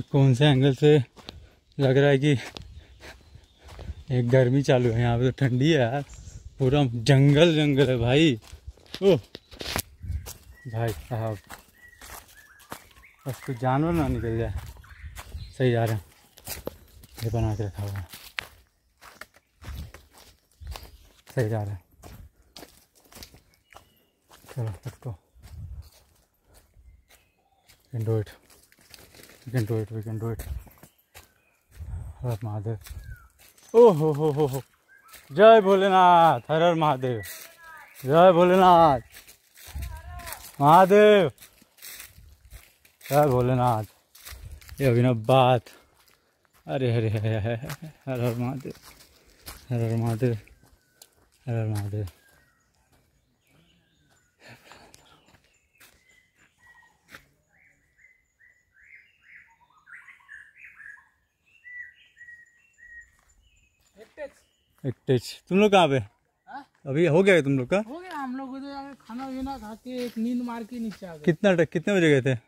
कौन से एंगल से लग रहा है कि एक गर्मी चालू है, यहाँ पे तो ठंडी है यार। पूरा जंगल जंगल है भाई। ओ, भाई साहब। बस कुछ जानवर ना निकल जाए। सही जा रहे हैं। ये बना के रखा हुआ है। सही जा रहा है। चलो let's go we can do it we can do it Har Mahadev ओ हो हो हो हो जय भोलेनाथ हर हर महादेव जय भोलेनाथ महादेव जय भोलेनाथ ये अभिनव बात अरे हरे हरे हर हर महादेव हर हर महादेव हर हर महादेव एक तुम लोग कहाँ पे? हाँ? अभी हो गया तुम लोग का? हो गया हम लोग उधर खाना वीना खा के एक नींद मार के नीचे आ गए। कितना कितने बजे गए थे?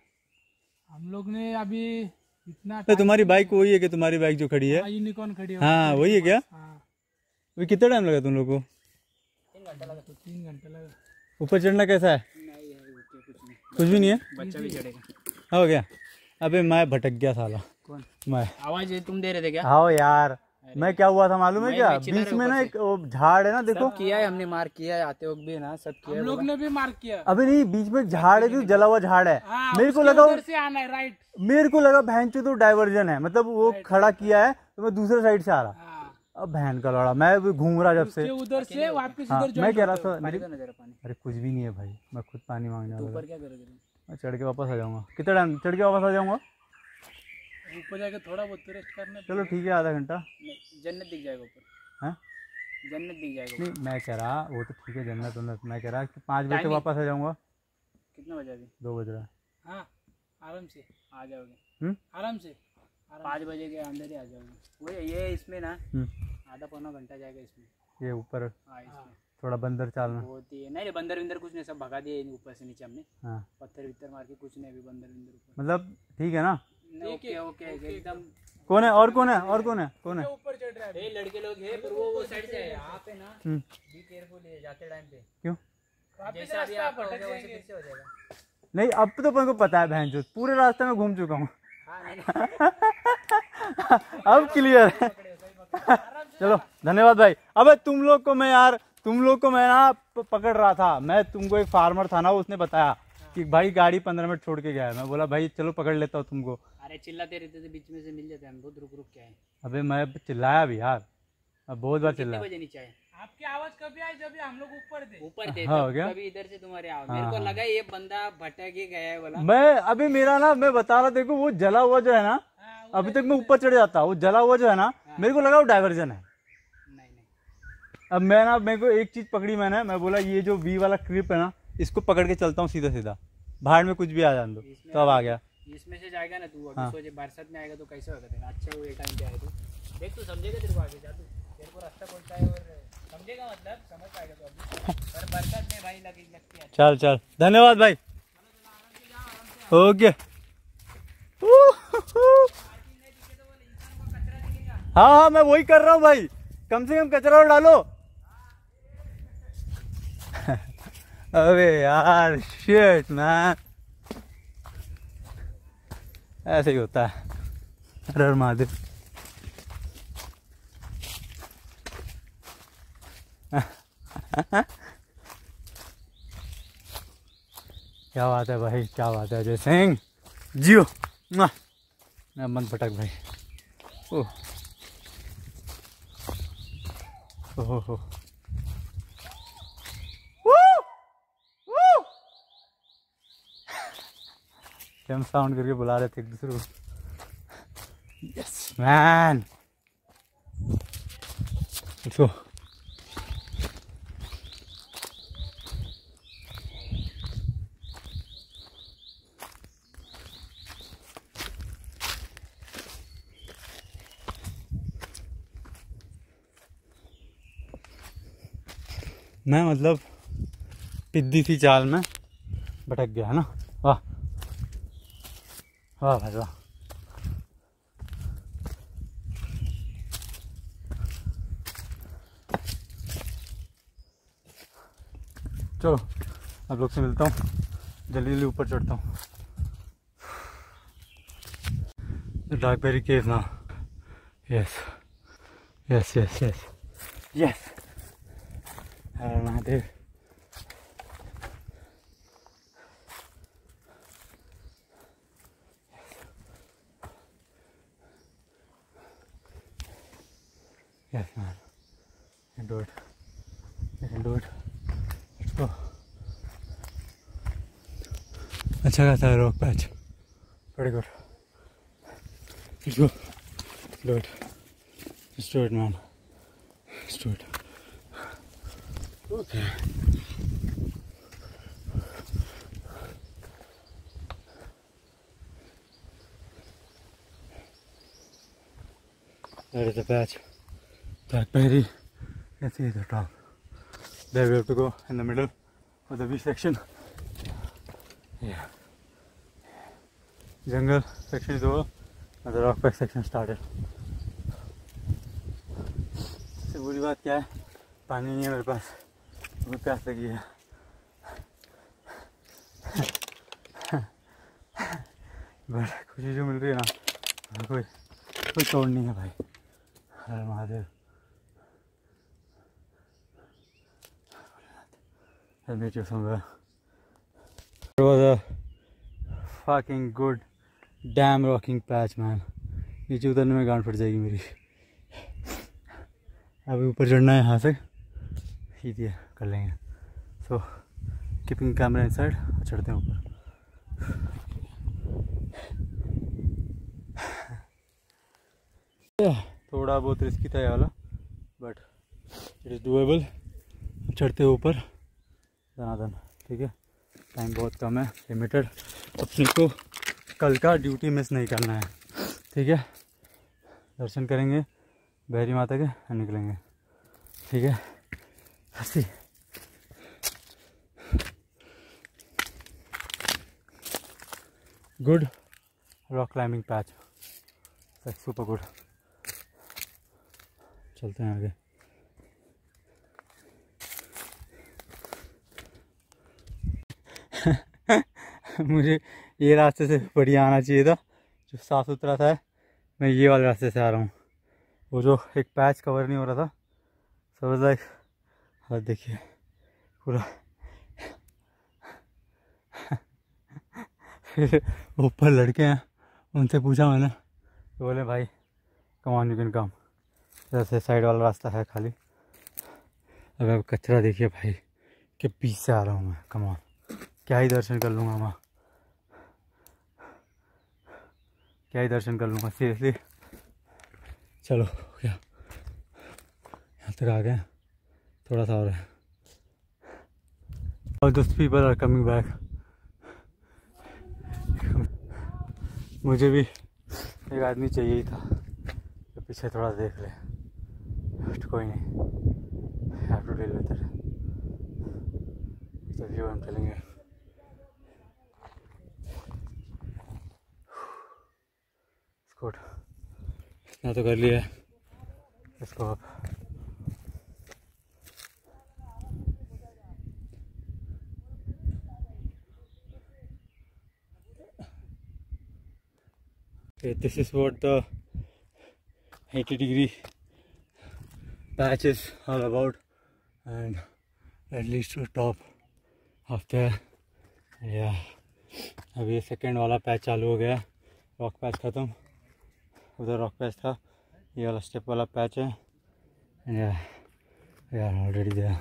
हम लोग ने अभी इतना अरे तुम्हारी बाइक वही है कि तुम्हारी बाइक जो खड़ी है? यूनिकॉर्न खड़ी है। हाँ वही है क्या? हाँ। अभी कितना टाइम लगा तुम लोग को? तीन घंटा लगा। तो तीन घंटे लगा। ऊपर चढ़ना कैसा है? कुछ भी नहीं है? बच्चा भी चढ़ेगा। हो गया। अबे मैं भटक गया साला। कौन? मैं। आवाज़ तुम दे रहे थे क्या? हाँ यार। मैं क्या हुआ था मालूम है क्या? बीच में ना एक झाड़ है ना देखो। किया है हमने मार किया है आते वक्त भी ना सब किया हम लोग ने भी मार किया। अबे नहीं बीच में झाड़ है जो जला हुआ झाड़ है? हाँ, मेरे को लगा से आना है राइट मेरे को लगा बहन तो डाइवर्जन है। मतलब वो खड़ा किया है तो मैं दूसरे साइड से आ रहा। हाँ। अब बहन का लड़ा मैं भी घूम रहा जब से। उधर से वापस हाँ, मैं कह रहा था मेरे नज़र पानी। अरे कुछ भी नहीं है भाई मैं खुद पानी मांगने वाला क्या मैं चढ़ के वापस आ जाऊँगा। कितना टाइम चढ़ के वापस आ जाऊँगा? ऊपर जाके थोड़ा बहुत तो रेस्ट करना चलो ठीक है आधा घंटा। जन्नत दिख जाएगा ऊपर। हाँ? जन्नत दिख जाएगा नहीं मैं कह रहा वो तो ठीक है जन्नत उन्नत। मैं कह रहा कि पाँच बजे वापस आ जाऊँगा। कितना बजा अभी दो बज रहा है। हाँ आराम से आ जाओगे। हम्म? आराम से? पाँच बजे के अंदर ही आ जाओगे। वही ये इसमें ना हम्म, आधा पौना घंटा जाएगा इसमें। ये ऊपर। हाँ थोड़ा बंदर चालना। बहुत ही नहीं बंदर विंदर कुछ नहीं सब भगा दिए ऊपर से नीचे हमने। हाँ। पत्थर वित्थर मार के कुछ नहीं अभी बंदर विंदर ऊपर। मतलब ठीक है ना? ओके ओके एकदम। कौन है? और कौन है? और कौन है? कौन है? ऊपर चढ़ रहा है। लड़के लोग हैं पर वो वो साइड से है। यहाँ पे ना बी केयरफुल है जाते टाइम पे। क्यों? जैसे अभी आप हो गया वैसे फिर से हो जाएगा। नहीं अब तो अपन को पता है बहन जो पूरे रास्ते में घूम चुका हूँ। हाँ अब क्लियर है। चलो धन्यवाद भाई। अबे तुम लोग को मैं यार तुम लोग को मैं ना पकड़ रहा था। मैं तुमको एक फार्मर था ना उसने बताया। कि भाई गाड़ी पंद्रह मिनट छोड़ के गया है। मैं बोला भाई चलो पकड़ लेता हूँ तुमको। अरे चिल्लाते रहते थे बीच में से मिल जाते हम बहुत रुक रुक के आए। अबे मैं चिल्लाया भी यार। अब बहुत बार कितने चिल्लाया। बजे नीचे आए? आपकी आवाज़ कभी आई जब हम लोग ऊपर थे? ऊपर थे हाँ, हो तब कभी इधर से तुम्हारे आवाज़ हाँ, मेरे को लगा ये बंदा भटक ही गया है बोला। मैं अभी मेरा ना मैं बता रहा देखो वो जला हुआ जो है ना अभी तक मैं ऊपर चढ़ जाता वो जला हुआ जो है ना मेरे को लगा वो डाइवर्जन है। नहीं नहीं। अब मैं ना मेरे को एक चीज़ पकड़ी मैंने मैं बोला ये जो वी वाला क्लिप है ना इसको पकड़ के चलता हूँ सीधा सीधा भाड़ में कुछ भी आ जान दो तो अब आ गया। इसमें से जाएगा ना तू अभी सोचे बरसात में आएगा तो कैसे होगा तेरा? अच्छा हुए टाइम पे आए तू। देख तू समझेगा तेरे को आगे जा तू। तेरे को रास्ता बोलता है और समझेगा मतलब समझ पाएगा तो अभी। पर बरसात में भाई लगी लगती है। चल चल। धन्यवाद भाई। ओके। हाँ हाँ मैं वही कर रहा हूँ भाई। कम से कम कचरा और डालो। अबे यार शिट मैन ऐसे ही होता है। हर महादेव क्या बात है भाई, क्या बात है, अजय सिंह। जियो। मैं मन भटक भाई। ओह। ओहो हो हम साउंड करके बुला रहे थे एक दूसरे को। यस मैन गो मैं मतलब पिद्दी सी चाल में भटक गया है ना? वाह। वाह भाई वाह चलो आप लोग से मिलता हूँ। जल्दी जल्दी ऊपर चढ़ता हूँ। डार्कबेरी केव ना yes yes yes yes yes Mahadev. Yes, man. You can do it. You can do it. Let's go. अच्छा खासा है rock patch very good let's go do it Let's do it, man. Let's do it. Okay. That is the patch. Blackberry. You can see the top. There we have to go in the middle for the V section. Yeah. Jungle section is over and the rock pack section started. सबसे बुरी बात क्या है पानी नहीं है मेरे पास बहुत प्यास लगी है बट खुशी जो मिल रही है ना कोई कोई तोड़ नहीं है भाई हर Mahadev I'll meet you somewhere. It was a fucking good damn rocking patch, man. नीचे उतरने में गांड फट जाएगी मेरी। अभी ऊपर चढ़ना है यहाँ से। सीधी कर लेंगे। So keeping camera inside चढ़ते हैं ऊपर। थोड़ा बहुत रिस्की था ये वाला बट इट इज़ डूएबल चढ़ते ऊपर। धनाधन ठीक है? टाइम बहुत कम है लिमिटेड अपने को कल का ड्यूटी मिस नहीं करना है, ठीक है? दर्शन करेंगे बैरी माता के निकलेंगे, ठीक है? हँसी। Good rock climbing patch super good चलते हैं आगे। मुझे ये रास्ते से बढ़िया आना चाहिए था, जो साफ़ सुथरा था, मैं ये वाले रास्ते से आ रहा हूँ। वो जो एक पैच कवर नहीं हो रहा था समझ लाइक हाथ देखिए, पूरा। फिर ऊपर लड़के हैं, उनसे पूछा मैंने तो बोले, भाई कमान यू कैन कम जैसे साइड वाला रास्ता है खाली। अब अब कचरा देखिए, भाई, के पीछे आ रहा हूँ मैं कमान क्या ही दर्शन कर लूँगा वहाँ क्या ही दर्शन कर लूँगा, सीरियसली। चलो, क्या? यहाँ तक आ गए थोड़ा सा और है। और दोस्त पीपल आर कमिंग बैक मुझे भी एक आदमी चाहिए ही था। तो पीछे थोड़ा देख ले। कोई नहीं। Have to deal with it am telling you waistcoat इतना तो कर लिया इसको आप this is what the eighty degree patch is all about and at least top हफ़्ते या अभी सेकेंड वाला पैच चालू हो गया। वॉक पैच ख़त्म। उधर रॉक पैच था। ये वाला स्टेप वाला पैच है। यार ऑलरेडी दिया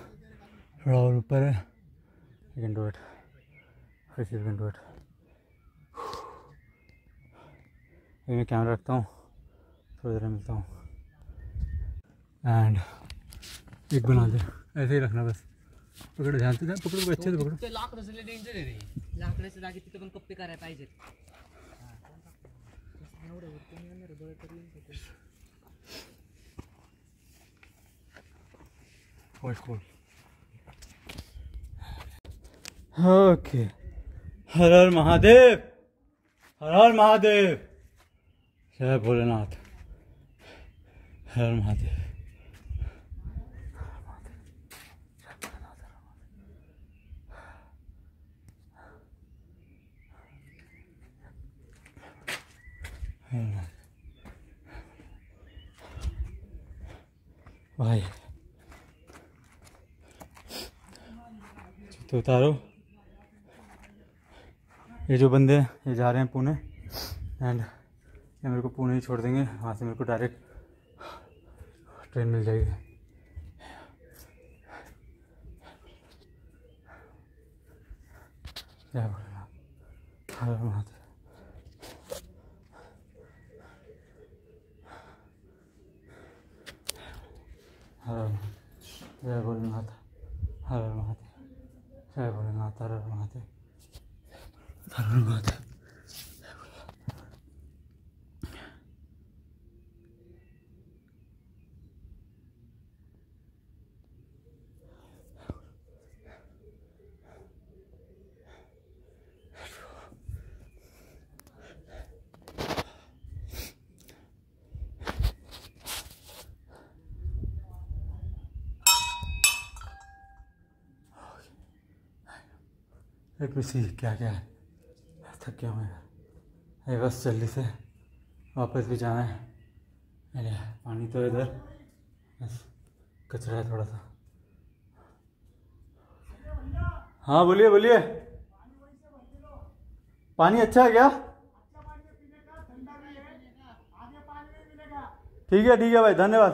थोड़ा और ऊपर है। कैन डू इट फिर यू कैन डू इट अभी मैं कैमरा रखता हूँ। थोड़ी देर मिलता हूँ। एंड एक बना दे। ऐसे ही रखना बस। पकड़, ध्यान से पकड़ो अच्छे से पकड़ो। ते लाकड असले डेंजर आहे रे कप्पे करायला पाहिजेत Voice call. Okay Har Har Mahadev Har Har Mahadev जय भोलेनाथ हर हर महादेव भाई। तो उतारो। ये जो बंदे ये जा रहे हैं पुणे। एंड ये मेरे को पुणे ही छोड़ देंगे। वहाँ से मेरे को डायरेक्ट ट्रेन मिल जाएगी। जय भोलेनाथ हर महादेव हर हर महादेव। जय भोलेनाथ हर हर महादेव जय Bholenath Har Har Mahadev Har Har Mahadev let me see क्या क्या? है थक गया मैं ये बस जल्दी से वापस भी जाना है। अरे, पानी तो इधर। बस कचरा है थोड़ा सा हाँ बोलिए बोलिए। पानी अच्छा है क्या? ठीक है ठीक है भाई, धन्यवाद।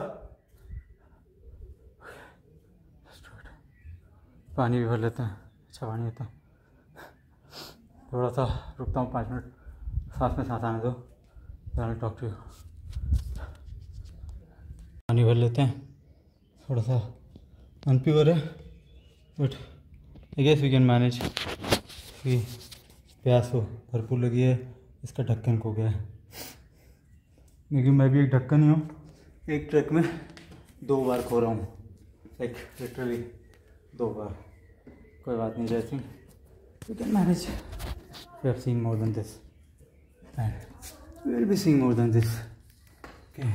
पानी भी भर लेते हैं। अच्छा पानी होता है। थोड़ा सा रुकता हूँ, पाँच मिनट। सांस में सांस आने दो। टॉक टू पानी भर लेते हैं। थोड़ा सा अनप्योर है but I guess we can manage कि प्यास हो भरपूर लगी है, इसका ढक्कन खो गया है। क्योंकि मैं भी एक ढक्कन ही हूँ। एक ट्रक में दो बार खो रहा हूँ। लाइक लिटरली दो बार। कोई बात नहीं, जैसी we can manage we have seen more than this and we will be seeing more than this okay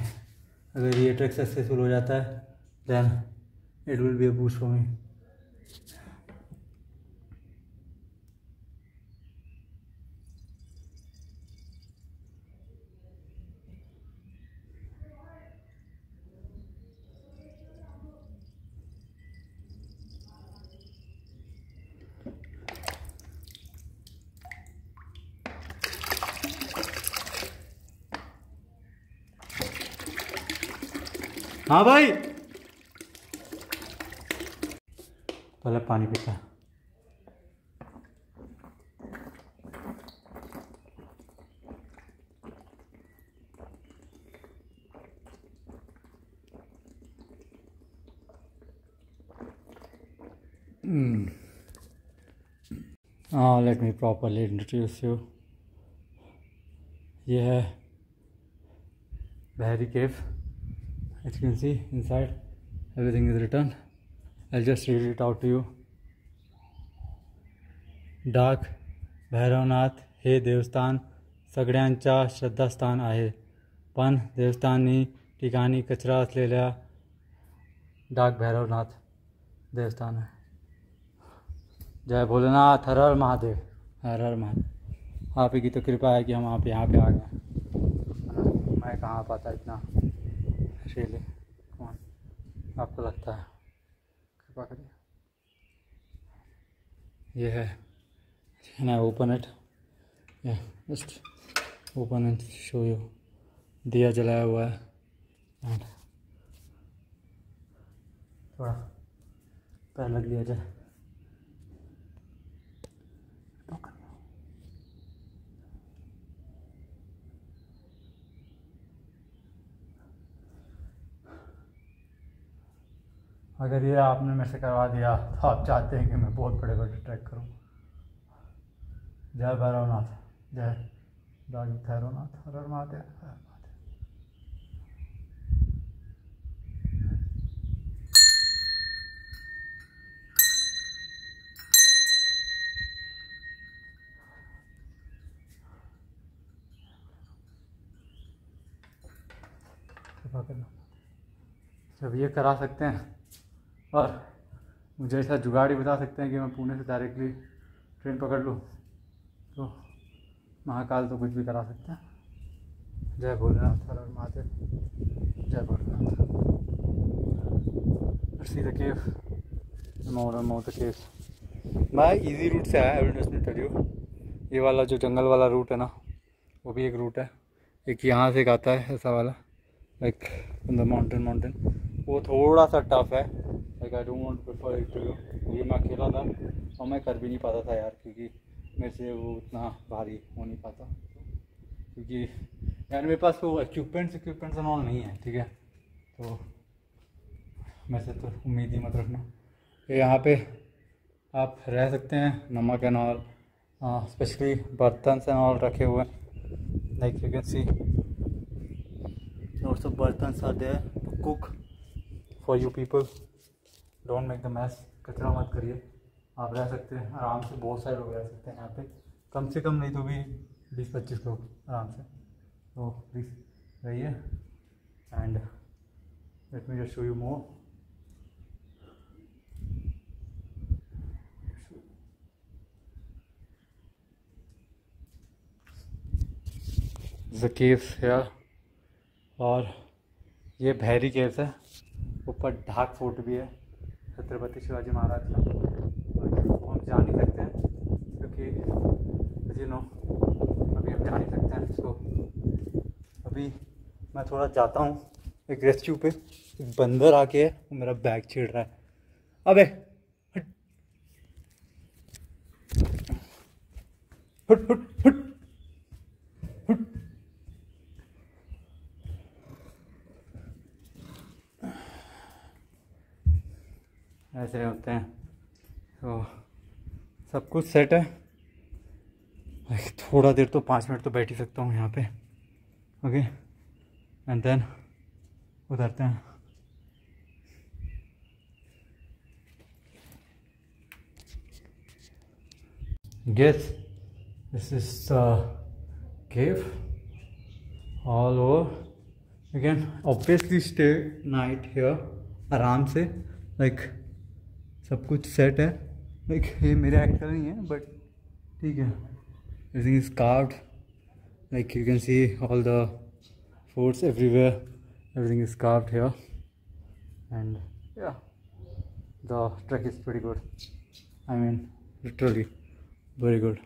अगर ये ट्रैक सक्सेसफुल हो जाता है then it will be a boost for me हाँ भाई। पहले पानी पीता हम्म। हाँ। Let me properly introduce you ये है बहरी केफ़ as you can see, inside, everything is written. I'll just read it out to you. डाक भैरवनाथ हे देवस्थान सगळ्यांच्या श्रद्धास्थान आहे पण देवस्थानी ठिकाणी कचरा असलेल्या डाक भैरवनाथ देवस्थान आहे जय भोलेनाथ हर हर महादेव हर हर महादेव आप ही की तो कृपा है कि हम आप यहाँ पे आ गए। मैं कहाँ पाता इतना? रियली आपको लगता है। कृपा करिए। ये है। Can I open it just open and show you दिया जलाया हुआ है। एंड थोड़ा पैर लग लिया जाए। अगर ये आपने मेरे से करवा दिया तो आप चाहते हैं कि मैं बहुत बड़े बड़े ट्रैक करूँ। जय भैरवनाथ, जय दागी भैरवनाथ, हर हर जब ये करा सकते हैं और मुझे ऐसा जुगाड़ ही बता सकते हैं कि मैं पुणे से डायरेक्टली ट्रेन पकड़ लूँ। तो महाकाल तो कुछ भी करा सकते हैं। जय भोलेनाथ, हर हर महादेव। जय Bholenath. the cave. More and more the मैं इजी रूट से आया टेल यू ये वाला जो जंगल वाला रूट है ना, वो भी एक रूट है। एक यहाँ से एक आता है, ऐसा वाला। लाइक द माउंटेन माउंटेन वो थोड़ा सा टफ है। Like I don't want prefer it to you मैं अकेला था और मैं कर भी नहीं पाता था यार, क्योंकि मेरे से वो उतना भारी हो नहीं पाता। क्योंकि यार मेरे पास वो इक्विपमेंट्स इक्विपमेंट्स एंड ऑल नहीं है, ठीक है? तो मैं से तो उम्मीद ही मत रखना। कि यहाँ पे आप रह सकते हैं, नमक एंड ऑल स्पेशली बर्तन एंड ऑल रखे हुए हैं। Like you can see of bartan are there to cook for you people don't make the mess कचरा मत करिए। आप रह सकते हैं, आराम से। बहुत सारे लोग रह सकते हैं यहाँ पे। कम से कम नहीं तो भी बीस पच्चीस लोग आराम से। तो प्लीज़ रहिए। And let me just show you more caves है और ये भैरी केव्स है। ऊपर ढाक फोर्ट भी है। छत्रपति शिवाजी महाराज का। वो हम जा नहीं सकते हैं, क्योंकि यू नो अभी हम जा नहीं सकते हैं इसको। अभी मैं थोड़ा जाता हूँ एक रेस्क्यू पे। एक बंदर आके मेरा बैग छेड़ रहा है। अबे, हट। हट हट हट। ऐसे होते हैं तो सब कुछ सेट है थोड़ा देर तो पाँच मिनट तो बैठ ही सकता हूँ यहाँ पे ओके एंड देन उतरते हैं is the cave all over you can obviously stay night here आराम से लाइक सब कुछ सेट है। लाइक ये मेरा एक्ट का नहीं है बट ठीक है। Everything is cared like you can see all the force everywhere everything is cared here and the track is very good I mean literally very good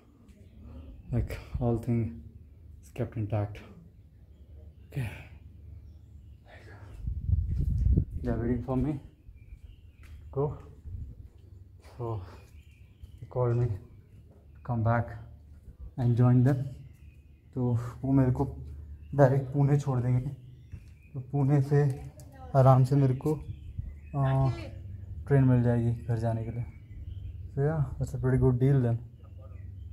like all thing is kept intact okay They are waiting for me. Go. So they called me come back and join them. तो वो मेरे को direct Pune छोड़ देंगे। तो पुणे से आराम से मेरे को आ, ट्रेन मिल जाएगी घर जाने के लिए। तो या that's a pretty good deal then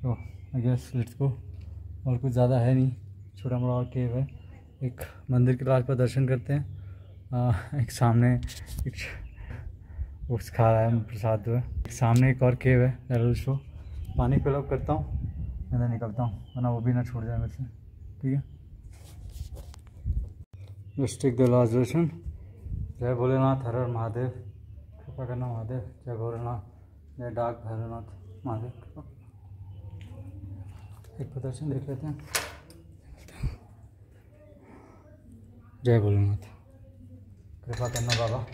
तो आई गेस लेट्स गो और कुछ ज़्यादा है नहीं। छोटा मोटा और केव है। एक मंदिर के लास्ट पर दर्शन करते हैं। आ, एक सामने एक वो खा रहा है प्रसाद जो है। सामने एक और केव है दैट शो। पानी फिलअप करता हूँ, मैं निकलता हूँ, वरना वो भी ना छूट जाए मेरे ठीक है? लास्ट दर्शन जय भोलेनाथ, हर हर महादेव। कृपा करना महादेव। जय भोलेनाथ, जय डाक भैरवनाथ महादेव। कृपा। एक प्रदर्शन देख लेते हैं। जय भोलेनाथ। कृपा करना बाबा।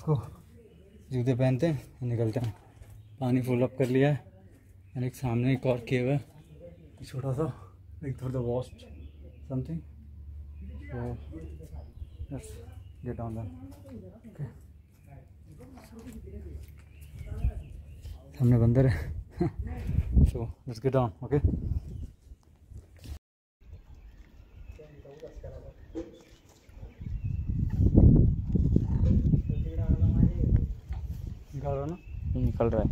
इसको जूते पहनते हैं निकलते हैं। पानी फुल अप कर लिया है। एंड एक सामने एक और केव है। छोटा सा, एक थोड़ा the worst something let's get on them okay सामने बंदर है। सो let's गेट ऑन okay निकाल रहा ना निकल रहा है।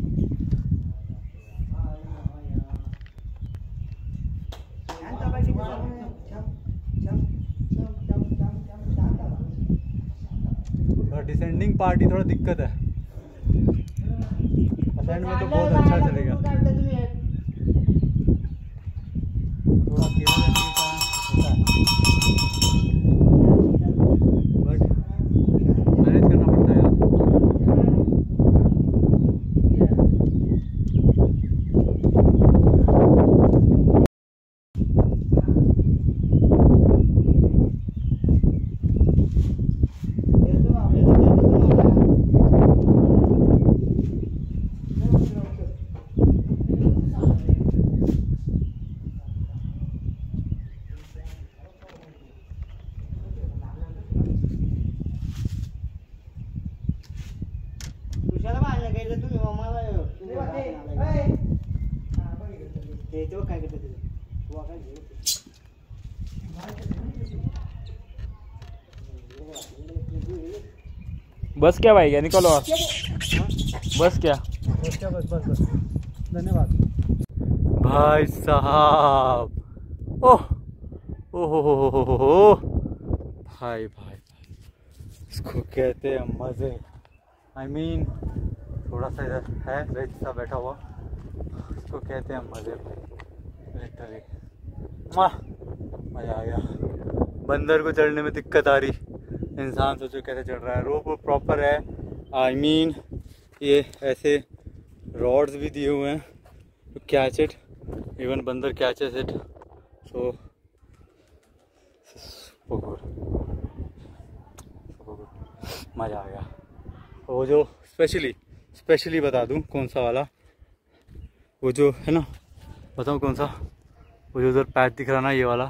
डिसेंडिंग पार्टी थोड़ा दिक्कत है। असेंड में तो बहुत अच्छा चलेगा थोड़ा अकेला रहने का होता है बट मैनेज करना पड़ता है यार बस क्या भाई क्या निकलो और। बस क्या? बस क्या? बस बस बस धन्यवाद। भाई साहब। ओह ओहो हो भाई भाई भाई। इसको कहते हैं मज़े। आई I मीन mean, थोड़ा सा इधर है रेत सा बैठा हुआ। इसको कहते हैं मज़े। भाई लिटरली मज़ा आ गया। बंदर को चढ़ने में दिक्कत आ रही। इंसान सोचो कैसे चढ़ रहा है रोप प्रॉपर है। आई I मीन mean, ये ऐसे रॉड्स भी दिए हुए हैं catch it even बंदर so super good मज़ा आ गया। वो जो स्पेशली स्पेशली बता दूँ कौन सा वाला। वो जो है ना बताऊँ कौन सा? वो जो उधर पैच दिख रहा ना ये वाला।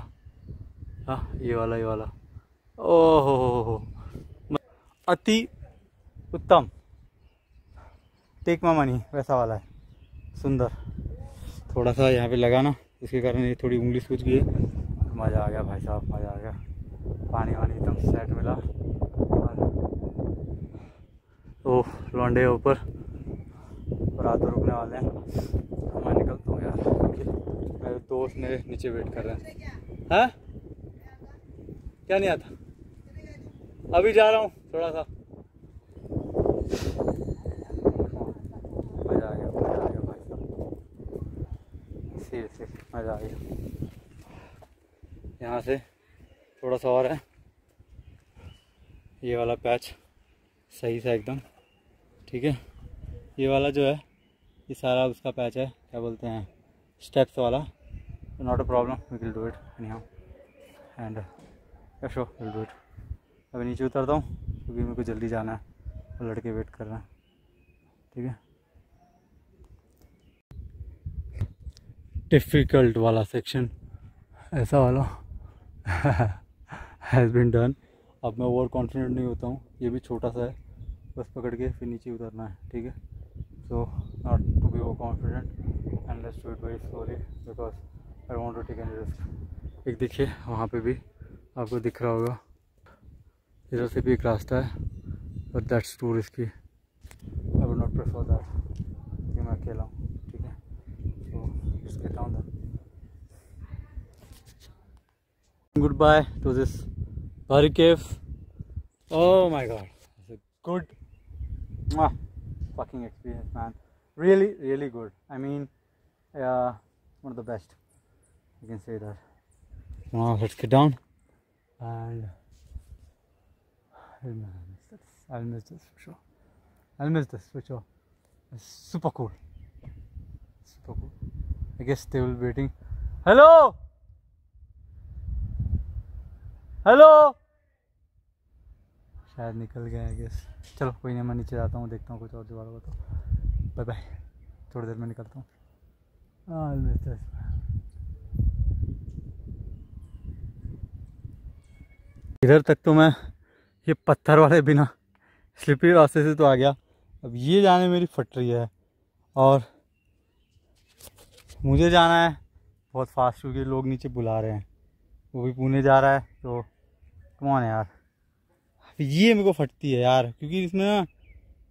हाँ ये वाला ये वाला। ओह हो हो हो अति उत्तम। टेक मा मनी वैसा वाला है। सुंदर। थोड़ा सा यहाँ पे लगा ना इसके कारण ये थोड़ी उंगली सूझ गई मज़ा आ गया भाई साहब, मज़ा आ गया। पानी वानी एकदम सेट मिला। ओह, लौंडे ऊपर। रात रुकने वाले हैं। मैं निकलता हूँ यार। मेरे दोस्त मेरे नीचे वेट कर रहे हैं। हैं? क्या नहीं आता? अभी जा रहा हूँ थोड़ा सा। मज़ा आ गया मज़ा आ गया भाई साहब। सीरियसली मज़ा आ गया। यहाँ से थोड़ा सा और है। ये वाला पैच सही सा एकदम ठीक है? ये वाला जो है ये सारा उसका पैच है क्या बोलते हैं स्टेप्स वाला। Not a problem we will do it anyhow and so will do it अभी नीचे उतरता हूँ, क्योंकि मेरे को जल्दी जाना है और लड़के वेट कर रहे हैं। ठीक है? डिफ़िकल्ट वाला सेक्शन ऐसा वाला। हैज़ बिन डन अब मैं ओवर कॉन्फिडेंट नहीं होता हूँ। ये भी छोटा सा है। बस पकड़ के फिर नीचे उतरना है। ठीक है? So not to be over confident and let's do it very slowly because I want to take any risk एक देखिए, वहाँ पे भी आपको दिख रहा होगा। इधर से भी एक रास्ता है but that's too risky I would not prefer that कि मैं अकेला हूँ, ठीक है? तो इसके town goodbye to this भारी ओ my god good fucking experience man really really good I mean one of the best you can say that let's get down and I'll miss this. For sure. I'll miss this for sure. It's super cool. Super cool. I guess they will be waiting. Hello. Hello शायद निकल गया है guess चलो कोई नहीं मैं नीचे जाता हूँ देखता हूँ कुछ और जुगाड़ होगा तो बाय बाय थोड़ी देर में निकलता हूँ हाँ, इधर तक तो मैं ये पत्थर वाले बिना स्लिपरी रास्ते से तो आ गया। अब ये जाने मेरी फट रही है और मुझे जाना है। बहुत फास्ट क्योंकि लोग नीचे बुला रहे हैं। वो भी पुणे जा रहा है तो कमान यार। ये मेरे को फटती है यार, क्योंकि इसमें ना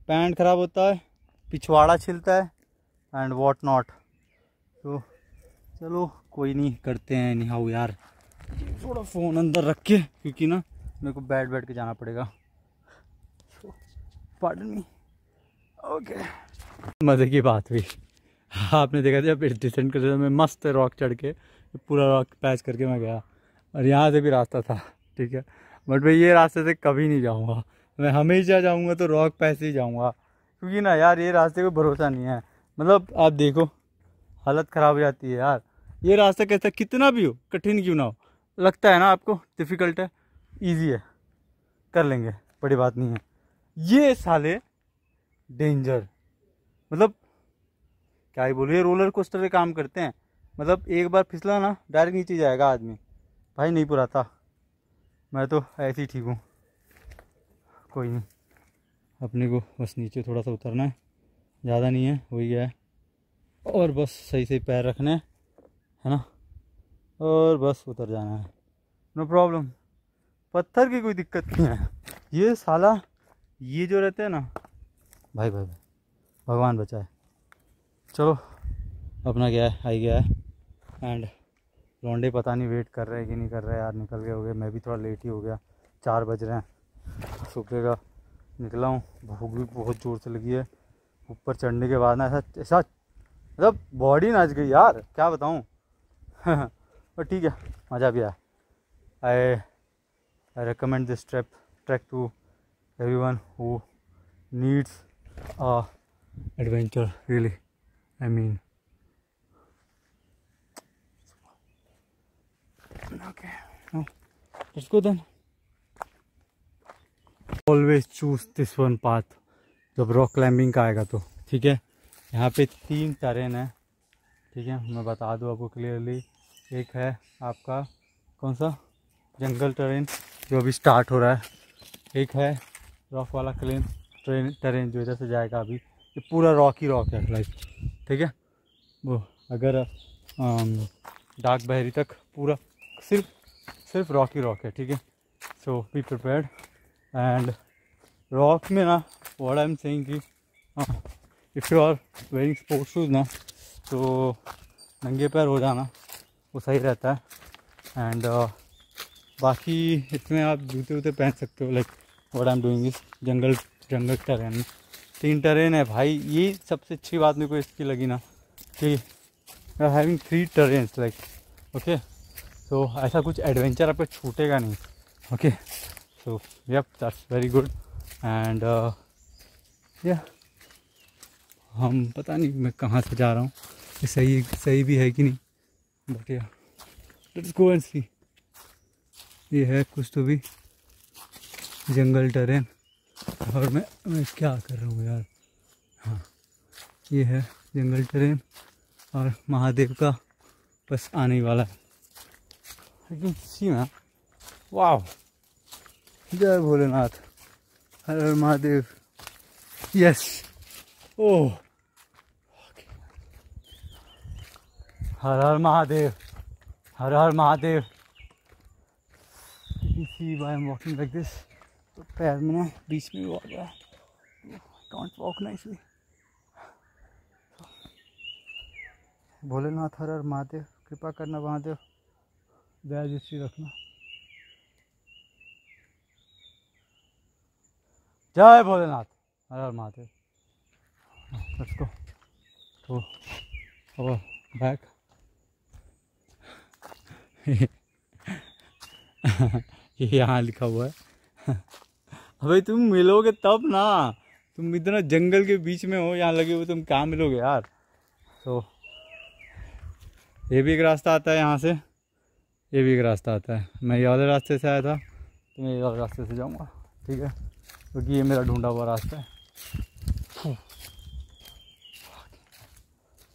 पैंट ख़राब होता है, पिछवाड़ा छिलता है एंड वॉट नॉट तो चलो, कोई नहीं, करते हैं नहीं हाउ यार। थोड़ा फ़ोन अंदर रख के, क्योंकि ना मेरे को बैठ बैठ के जाना पड़ेगा। पार्डन मी ओके मज़े की बात हुई। आपने देखा था फिर डिसेंड करते मैं मस्त रॉक चढ़ के, पूरा रॉक पैच करके मैं गया। और यहाँ से भी रास्ता था, ठीक है? बट मैं ये रास्ते से कभी नहीं जाऊँगा। मैं हमेशा जाऊँगा तो रॉक पैसे ही जाऊँगा। क्योंकि ना यार, ये रास्ते को भरोसा नहीं है। मतलब आप देखो, हालत ख़राब हो जाती है यार। ये रास्ता कैसा, कितना भी हो, कठिन क्यों ना हो। लगता है ना आपको डिफ़िकल्ट है। ईजी है। कर लेंगे, बड़ी बात नहीं है। ये साले डेंजर मतलब क्या ही बोलो, ये रोलर कोस्टर के काम करते हैं। मतलब एक बार फिसला ना डायरेक्ट नीचे जाएगा आदमी। भाई, नहीं पुराता। मैं तो ऐसे ही ठीक हूँ। कोई नहीं। अपने को बस नीचे थोड़ा सा उतरना है। ज़्यादा नहीं है, हो ही गया है। और बस सही सही पैर रखने है ना? और बस उतर जाना है। नो प्रॉब्लम पत्थर की कोई दिक्कत नहीं है। ये साला ये जो रहते हैं ना। भाई भाई भाई भगवान बचाए। चलो अपना गया है आई गया है। एंड लौंडे पता नहीं वेट कर रहे हैं कि नहीं कर रहे हैं। यार निकल गए हो गए मैं भी थोड़ा लेट ही हो गया। चार बज रहे हैं। सुबह का निकला हूँ। भूख भी बहुत ज़ोर से लगी है। ऊपर चढ़ने के बाद ना ऐसा ऐसा मतलब बॉडी नाच गई। यार क्या बताऊँ? पर ठीक है मज़ा भी आया। I recommend this trip trek to everyone who needs a adventure really I mean Okay. Now, let's go then. Always choose this one path. जब रॉक क्लाइंबिंग का आएगा तो ठीक है यहाँ पे तीन टरेन है ठीक है मैं बता दूँ आपको क्लियरली एक है आपका कौन सा जंगल टरेन जो अभी स्टार्ट हो रहा है। एक है रॉक वाला क्लेन ट्रेन ट्रेन जो इधर से जाएगा अभी। ये पूरा रॉक ही रॉक है लाइक ठीक है? वो अगर डाक बहरी तक पूरा सिर्फ़ सिर्फ़ रॉक ही रॉक है, ठीक है? So be prepared and rock में ना वॉट आई एम सेइंग कि if you are wearing sports shoes ना तो नंगे पैर हो जाना, वो सही रहता है। एंड बाकी इसमें आप जूते वूते पहन सकते हो like what I am doing इस जंगल जंगल टरेन में तीन टरेन है भाई, ये सबसे अच्छी बात मेरे को इसकी लगी ना कि are having three terrains like okay so ऐसा कुछ एडवेंचर आपको छूटेगा नहीं okay so yup that's very good and या हम पता नहीं मैं कहाँ से जा रहा हूँ सही सही भी है कि नहीं बट या लेट्स गो एंड सी ये है कुछ तो भी जंगल टरेन। और मैं मैं क्या कर रहा हूँ यार? हाँ ये है जंगल टरेन और महादेव का बस आने वाला है। लेकिन सी ना वाह जय भोलेनाथ, हर हर महादेव। यस। ओह। हर हर महादेव, हर हर Mahadev. See why am walking like this तो पैर में ना बीच में हुआ गया डोंट वॉक नाइसली भोलेनाथ हर हर महादेव, कृपा करना महादेव। दया दृष्टि रखना। जय भोलेनाथ, हर हर महादेव। लेट्स गो तो और बैक ये यहाँ लिखा हुआ है। अबे तुम मिलोगे तब ना। तुम इतना जंगल के बीच में हो, यहाँ लगे हुए, तुम कहाँ मिलोगे यार? तो ये भी एक रास्ता आता है यहाँ से। ये भी एक रास्ता आता है। मैं ये वाले रास्ते से आया था तो मैं ये वाले रास्ते से जाऊँगा। ठीक है? क्योंकि तो ये मेरा ढूंढा हुआ रास्ता है।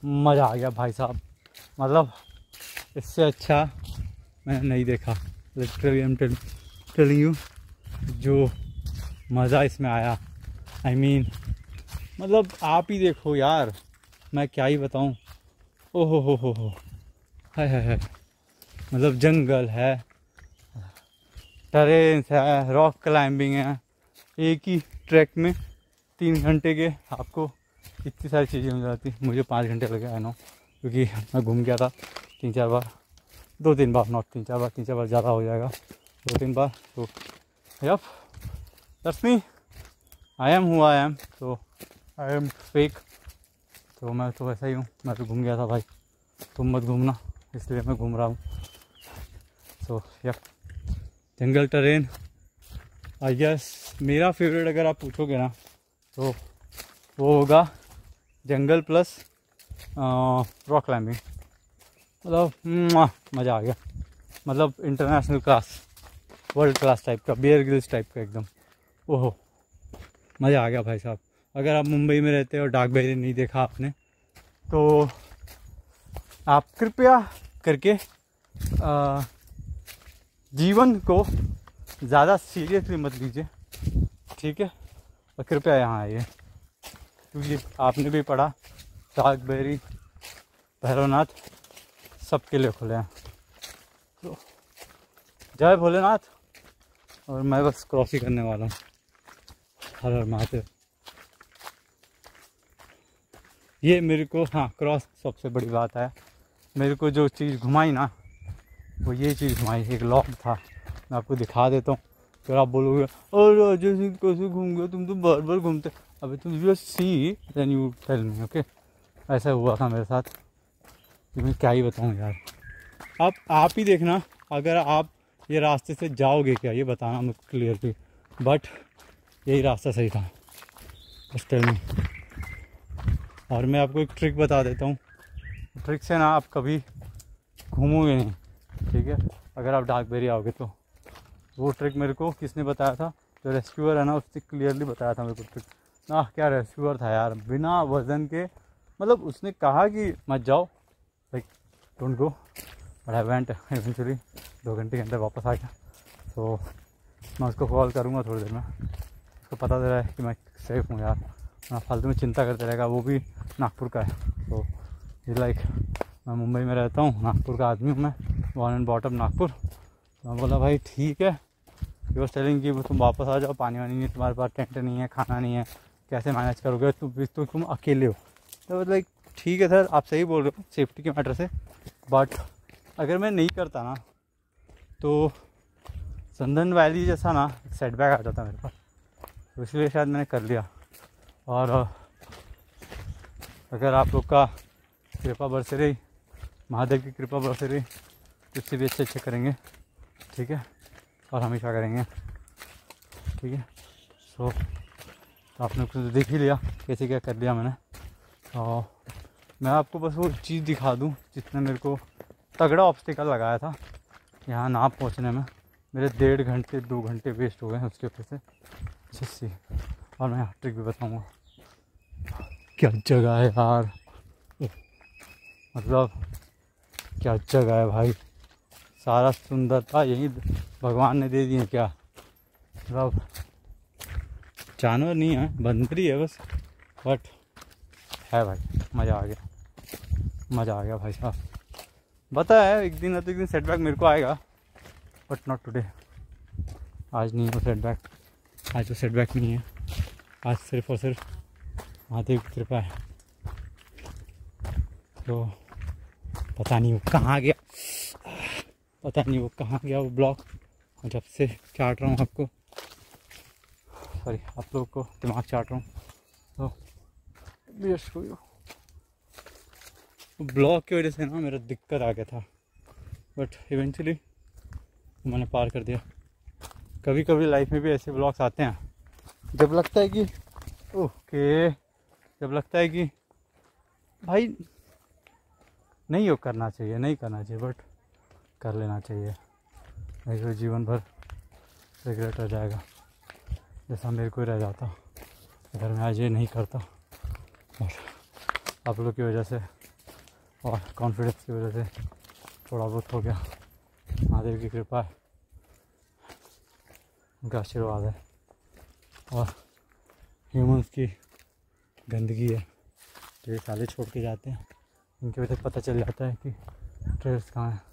मज़ा आ गया भाई साहब। मतलब इससे अच्छा मैंने नहीं देखा। लिटरली एम टेलिंग यू जो मज़ा इसमें आया। आई I मीन mean, मतलब आप ही देखो यार मैं क्या ही बताऊँ। ओहो हो हो हो। हाय हाय हाय। मतलब जंगल है टरेन्स है रॉक क्लाइंबिंग है। एक ही ट्रैक में तीन घंटे के आपको इतनी सारी चीज़ें मिल जाती। मुझे पाँच घंटे लगे आई नो क्योंकि मैं घूम गया था तीन चार बार। दो तीन बार नॉट, तीन चार बार, तीन चार बार ज़्यादा हो जाएगा। दो तीन बार तो yup that's me I am हुआ आई एम तो आई एम फेक तो मैं तो वैसा ही हूँ। मैं तो घूम गया था भाई। तुम मत घूमना, इसलिए मैं घूम रहा हूँ। So yup jungle train I guess मेरा फेवरेट अगर आप पूछोगे ना तो वो होगा जंगल प्लस रॉक क्लाइंबिंग मतलब मज़ा आ गया। मतलब international class world class type का बियर ग्रिल्स टाइप का एकदम। ओहो मज़ा आ गया भाई साहब। अगर आप मुंबई में रहते हो डाक बहरी नहीं देखा आपने तो आप कृपया करके आ, जीवन को ज़्यादा सीरियसली मत लीजिए ठीक है? और कृपया यहाँ आइए। क्योंकि आपने भी पढ़ा डाक बेरी भैरवनाथ सबके लिए खुले हैं। तो जय भोलेनाथ। और मैं बस क्रॉस ही करने वाला हूँ। हर हर महादेव। ये मेरे को हाँ क्रॉस सबसे बड़ी बात है। मेरे को जो चीज़ घुमाई ना, वो ये चीज़ घुमाई, एक लॉक था। मैं आपको दिखा देता हूँ। फिर आप बोलोगे और अजय सिंह कैसे घूम गए तुम तो बार बार घूमते। अभी तुम you see then you tell me okay ऐसा हुआ था मेरे साथ। कि मैं क्या ही बताऊँ यार। अब आप ही देखना, अगर आप ये रास्ते से जाओगे क्या, ये बताना मुझे क्लियरली बट यही रास्ता सही था। बस टेल मी और मैं आपको एक ट्रिक बता देता हूँ। ट्रिक से ना आप कभी घूमोगे नहीं, ठीक है? अगर आप डार्क बेरी आओगे तो। वो ट्रिक मेरे को किसने बताया था? जो रेस्क्यूअर है ना, उसने क्लियरली बताया था मेरे को ट्रिक ना क्या रेस्क्यूअर था यार। बिना वज़न के मतलब उसने कहा कि मत जाओ। Like don't go but I went eventually दो घंटे के अंदर वापस आ गया। तो मैं उसको कॉल करूँगा थोड़ी देर में। उसको पता दे रहा है कि मैं सेफ़ हूँ यार। ना फालतू में चिंता करते रहेगा। वो भी नागपुर का है। तो ये लाइक मैं मुंबई में रहता हूँ। नागपुर का आदमी हूँ मैं। One end bottom Nagpur. तो मैं बोला, भाई, ठीक है। वो टेलिंग कि तुम वापस आ जाओ। पानी वानी नहीं तुम्हारे पास, टेंट नहीं है, खाना नहीं है। कैसे मैनेज करोगे? तुम तो तुम अकेले हो। तो लाइक ठीक है सर, आप सही बोल रहे हो सेफ्टी के मैटर से। बट अगर मैं नहीं करता ना तो संदन वैली जैसा ना सेटबैक आ जाता मेरे पास। तो इसलिए शायद मैंने कर लिया। और, अगर आप लोग का कृपा बरसे रही, महादेव की कृपा बरसे रही तो इससे भी अच्छे अच्छे करेंगे। ठीक है? और हमेशा करेंगे? ठीक है? सो तो आपने कुछ देख ही लिया, कैसे क्या कर लिया मैंने। और मैं आपको बस वो चीज़ दिखा दूँ, जिसने मेरे को तगड़ा ऑब्स्टिकल लगाया था, यहाँ ना पहुँचने में। मेरे डेढ़ घंटे, दो घंटे वेस्ट हो गए हैं उसके ऊपर से। जिससे, और मैं यहाँ ट्रिक भी बताऊँगा। क्या जगह है यार? मतलब क्या जगह है भाई? सारा सुंदरता यही भगवान ने दे दी है क्या? मतलब जानवर नहीं है, बंदरी है बस। बट है भाई, मज़ा आ गया। मज़ा आ गया भाई साहब। बता है, एक दिन ना तो एक दिन सेटबैक मेरे को आएगा बट नॉट टुडे आज नहीं है वो सेटबैक आज तो सेटबैक नहीं है। आज सिर्फ़ और सिर्फ़ महादेव की कृपा है। तो पता नहीं वो कहाँ गया। पता नहीं वो कहाँ गया वो ब्लॉक और जब से चाट रहा हूँ आपको। सॉरी आप लोग को दिमाग चाट रहा हूँ। तो बेस्ट को ब्लॉक की वजह से ना मेरा दिक्कत आ गया था। बट इवेंचुअली मैंने पार कर दिया। कभी कभी लाइफ में भी ऐसे ब्लॉक्स आते हैं। जब लगता है कि ओके जब लगता है कि, भाई, नहीं हो करना चाहिए, नहीं करना चाहिए बट कर लेना चाहिए। नहीं तो जीवन भर रिग्रेट रह जाएगा। जैसा मेरे को ही रह जाता। अगर मैं आज ये नहीं करता आप लोग की वजह से और कॉन्फिडेंस की वजह से थोड़ा बहुत हो गया। महादेव की कृपा है। उनका आशीर्वाद है। और ह्यूमंस की गंदगी है। जो ये साले छोड़ के जाते हैं, इनकी वजह से पता चल जाता है कि ट्रेस कहाँ है।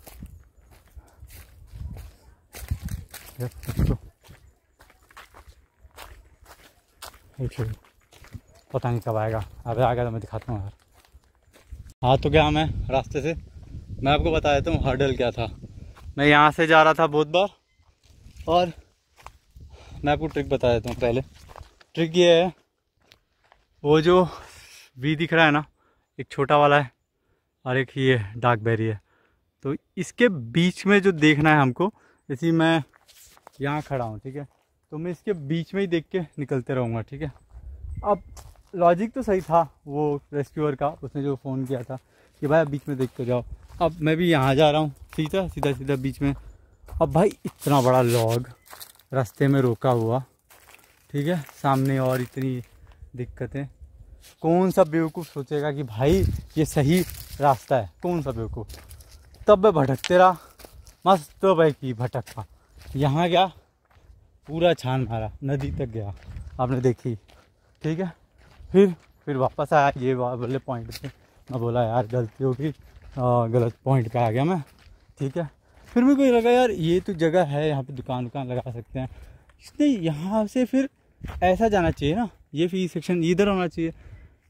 पता नहीं कब आएगा। अबे आ गया तो मैं दिखाता हूँ यार। हाँ तो क्या मैं रास्ते से? मैं आपको बता देता हूँ, हर्डल क्या था। मैं यहाँ से जा रहा था बहुत बार, और मैं आपको ट्रिक बता देता हूँ पहले। ट्रिक ये है, वो जो वी दिख रहा है ना, एक छोटा वाला है, और एक ये डार्क बेरी है। तो इसके बीच में जो देखना है हमको, जैसे मैं यहाँ खड़ा हूँ, ठीक है? तो मैं इसके बीच में ही देख के निकलते रहूँगा, ठीक है? अब लॉजिक तो सही था वो रेस्क्यूअर का, उसने जो फ़ोन किया था कि भाई आप बीच में देख के जाओ। अब मैं भी यहाँ जा रहा हूँ, सीधा सीधा सीधा बीच में। अब भाई इतना बड़ा लॉग रास्ते में रोका हुआ, ठीक है? सामने और इतनी दिक्कतें। कौन सा बेवकूफ़ सोचेगा कि भाई ये सही रास्ता है? कौन सा बेवकूफ़? तब मैं भटकते रहा, मस्त तो भाई की भटका यहाँ गया पूरा छान मारा, नदी तक गया। आपने देखी, ठीक है? फिर फिर वापस आया ये वाले पॉइंट पे। मैं बोला, यार, गलती होगी गलत पॉइंट पे आ गया मैं। ठीक है? फिर मेरे को लगा, यार, ये तो जगह है, यहाँ पे दुकान दुकान लगा सकते हैं। इसने यहाँ से फिर ऐसा जाना चाहिए ना, ये वी सेक्शन इधर होना चाहिए।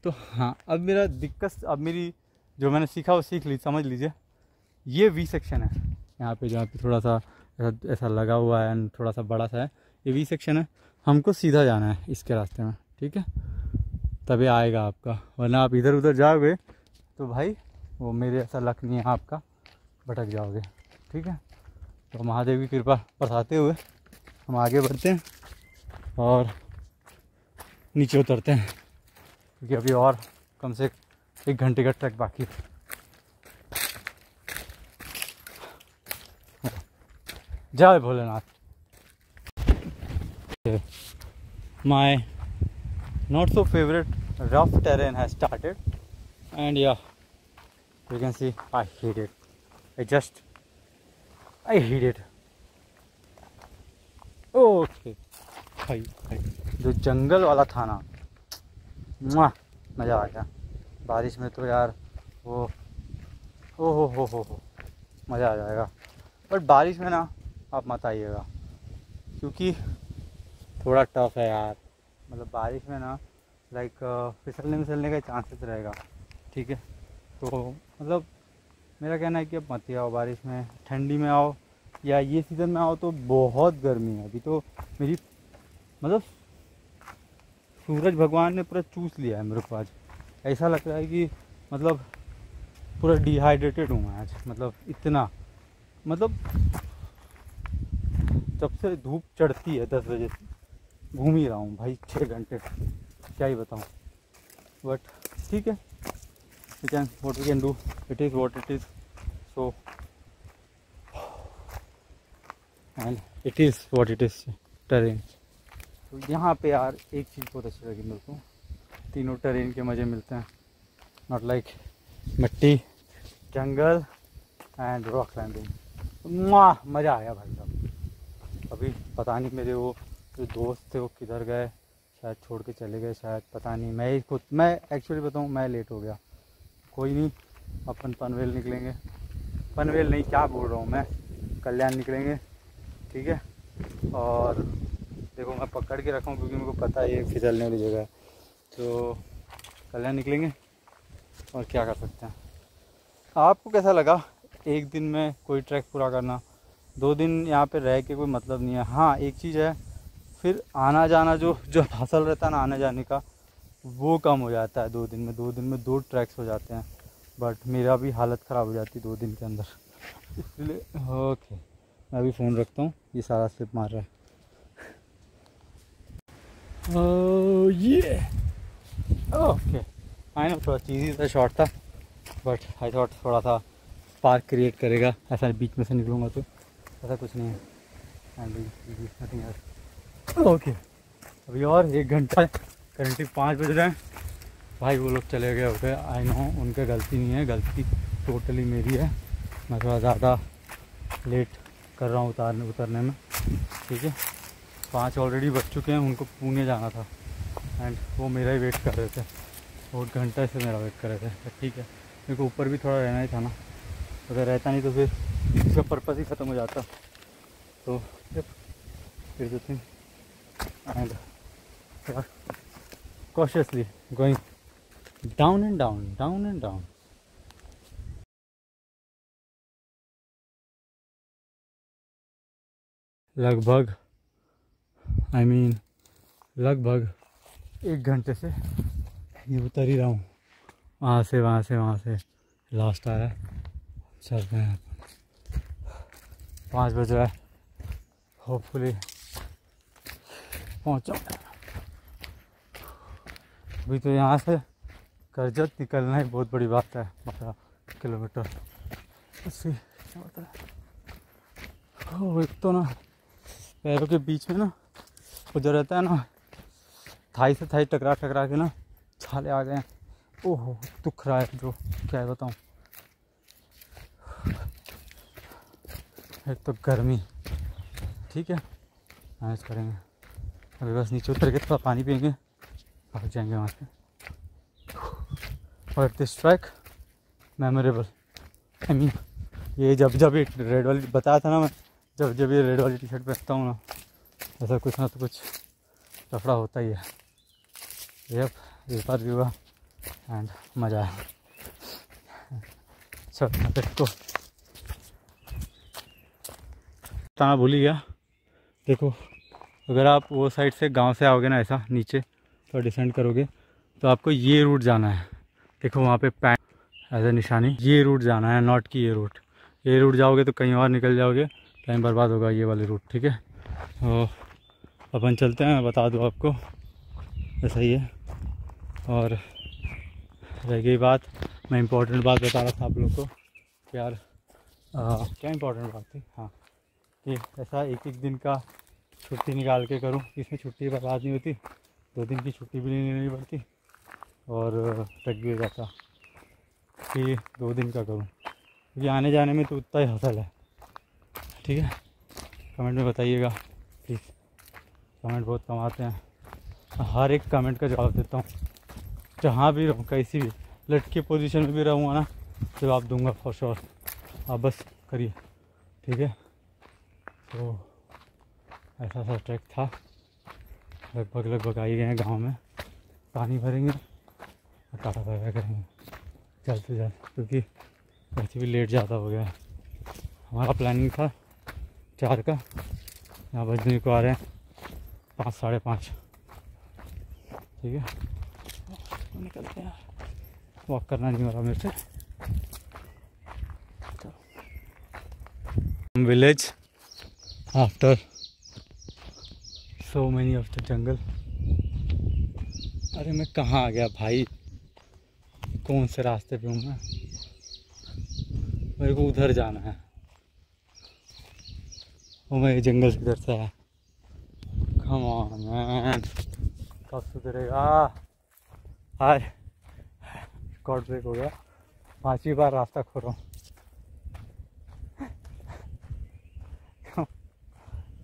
तो हाँ अब मेरा दिक्कत, अब मेरी जो मैंने सीखा वो सीख ली, समझ लीजिए। ये वी सेक्शन है। यहाँ पे जहाँ पे थोड़ा सा ऐसा लगा हुआ है थोड़ा सा बड़ा सा है, ये वी सेक्शन है। हमको सीधा जाना है इसके रास्ते में, ठीक है? तभी आएगा आपका, वरना आप इधर उधर जाओगे तो भाई वो मेरे ऐसा लक नहीं है आपका, भटक जाओगे, ठीक है? तो महादेव की कृपा बरसाते हुए हम आगे बढ़ते हैं और नीचे उतरते हैं, क्योंकि अभी और कम से एक घंटे का ट्रैक बाकी है। जय Bholenath. my not so favorite rough terrain has started. And yeah you can see I hate it. I just I hate it. Okay भाई जो जंगल वाला था ना मज़ा आ गया। बारिश में तो यार वो ओ हो हो हो हो मज़ा आ जाएगा। बट बारिश में ना आप मत आइएगा। क्योंकि थोड़ा टफ है यार। मतलब बारिश में ना लाइक फिसलने फिसलने का चांसेस रहेगा, ठीक है? तो मतलब मेरा कहना है कि अब मत ही आओ बारिश में, ठंडी में आओ, या ये सीज़न में आओ तो बहुत गर्मी है। अभी तो मेरी मतलब सूरज भगवान ने पूरा चूस लिया है मेरे को आज। ऐसा लग रहा है कि मतलब पूरा डिहाइड्रेटेड हूँ आज मतलब इतना मतलब जब से धूप चढ़ती है दस बजे से, घूम ही रहा हूँ भाई छः घंटे। क्या ही बताऊँ। बट ठीक है। We can what we can do it is what it is so and it is what it is terrain तो यहाँ पे यार एक चीज़ बहुत अच्छी लगी मेरे को। तीनों टरेन के मज़े मिलते हैं। नॉट लाइक मिट्टी, जंगल एंड रॉक क्लाइंबिंग मज़ा आया भाई साहब। अभी पता नहीं मेरे वो जो दोस्त थे वो किधर गए। शायद छोड़ के चले गए, शायद पता नहीं। मैं ही खुद मैं एक्चुअली बताऊँ, मैं लेट हो गया। कोई नहीं, अपन पनवेल निकलेंगे। पनवेल नहीं, क्या बोल रहा हूँ मैं? कल्याण निकलेंगे, ठीक है? और देखो, मैं पकड़ के रखा हूँ क्योंकि मेरे को पता है ये फिसलने वाली जगह है। तो कल्याण निकलेंगे, और क्या कर सकते हैं? आपको कैसा लगा? एक दिन में कोई ट्रैक पूरा करना? दो दिन यहाँ पे रह के कोई मतलब नहीं है। हाँ एक चीज़ है फिर आना जाना जो जो हासिल रहता है ना आने जाने का वो कम हो जाता है दो दिन में दो दिन में दो ट्रैक्स हो जाते हैं। बट मेरा भी हालत ख़राब हो जाती है दो दिन के अंदर। इसलिए ओके मैं अभी फ़ोन रखता हूँ ये सारा स्लिप मार रहा है। ये। ओके आई नो थोड़ा चीज़ी था शॉर्ट था बट आई थॉट थोड़ा सा स्पार्क क्रिएट करेगा। ऐसा बीच में से निकलूँगा तो ऐसा कुछ नहीं है। ओके। अभी और एक घंटा करंटली पाँच बज रहे हैं। भाई वो लोग चले गए होते आई नो उनका गलती नहीं है। गलती टोटली मेरी है। मैं थोड़ा ज़्यादा लेट कर रहा हूँ उतारने उतरने में। ठीक है? पाँच ऑलरेडी बज चुके हैं। उनको पुणे जाना था। एंड वो मेरा ही वेट कर रहे थे। वो घंटा से मेरा वेट कर रहे थे। तो ठीक है। मेरे को ऊपर भी थोड़ा रहना ही था ना। अगर रहता नहीं तो फिर इसका पर्पज़ ही ख़त्म हो जाता। तो फिर जो thing and cautiously going down and down, down and down. लगभग आई मीन लगभग एक घंटे से ये उतर ही रहा हूँ। वहाँ से वहाँ से वहाँ से लास्ट आया चल रहे हैं पाँच बज रहा है। होपफुली पहुँच। अभी तो यहाँ से करजत निकलना ही बहुत बड़ी बात है बारह किलोमीटर। अस्सी क्या होता है एक तो ना, पैरों के बीच में ना, वो जो रहता है ना, थाई से थाई टकरा टकरा के ना, छाले आ गए हैं। ओहो, दुख रहा है जो, क्या बताऊँ। एक तो गर्मी, ठीक है, मैनेज करेंगे। अभी बस नीचे उतर के थोड़ा पानी पियेंगे। भाग जाएँगे वहाँ से। और this trek memorable I mean ये जब जब ये रेड वाली, बताया था ना मैं, जब जब ये रेड वाली टी शर्ट पहनता हूँ ना, ऐसा कुछ ना तो कुछ लफड़ा होता ही है। यप रिवर भी हुआ एंड मज़ा आया। चल गो बताना भूल गया। देखो अगर आप वो साइड से गाँव से आओगे ना ऐसा नीचे तो डिसेंड करोगे तो आपको ये रूट जाना है। देखो वहाँ पे पैन एज ए निशानी। ये रूट जाना है नॉट की ये रूट ये रूट जाओगे तो कहीं और निकल जाओगे टाइम बर्बाद होगा ये वाले रूट ठीक है? तो अपन चलते हैं बता दूँ आपको। ऐसा ही है। और रह गई बात। मैं इम्पोर्टेंट बात बता रहा था आप लोग कि यार आ, क्या इम्पोर्टेंट बात थी? हाँ। कि ऐसा एक एक दिन का छुट्टी निकाल के करूँ। इसमें छुट्टी बर्बाद नहीं होती। दो दिन की छुट्टी भी नहीं लेनी पड़ती। और टक भी जाता कि दो दिन का करूँ। क्योंकि आने जाने में तो उतना ही हसल है। ठीक है? कमेंट में बताइएगा। प्लीज़। कमेंट बहुत कम आते हैं। हर एक कमेंट का जवाब देता हूँ। जहाँ भी रहूँ कैसी भी। लटके पोजीशन में भी रहूँगा ना, जवाब दूँगा फॉर श्योर आप बस करिए। ठीक है? तो ऐसा सा ट्रैक था। लगभग लगभग आ ही गए हैं गाँव में। पानी भरेंगे और टाटा बाय बाय करेंगे। जल्द से जल्द क्योंकि वैसे भी लेट ज़्यादा हो गया है। हमारा प्लानिंग था चार का। यहाँ बजने को आ रहे हैं पाँच साढ़े पाँच। ठीक है? निकलते हैं। वॉक करना नहीं हो रहा मेरे से। Village after so many of the जंगल। अरे मैं कहाँ आ गया भाई? कौन से रास्ते पे हूँ मैं? मेरे को उधर जाना है। वो मैं जंगल किधर से है। मैन कब सुधरेगा हाय। रिकॉर्ड ब्रेक हो गया। पांचवी बार रास्ता खो रहा हूँ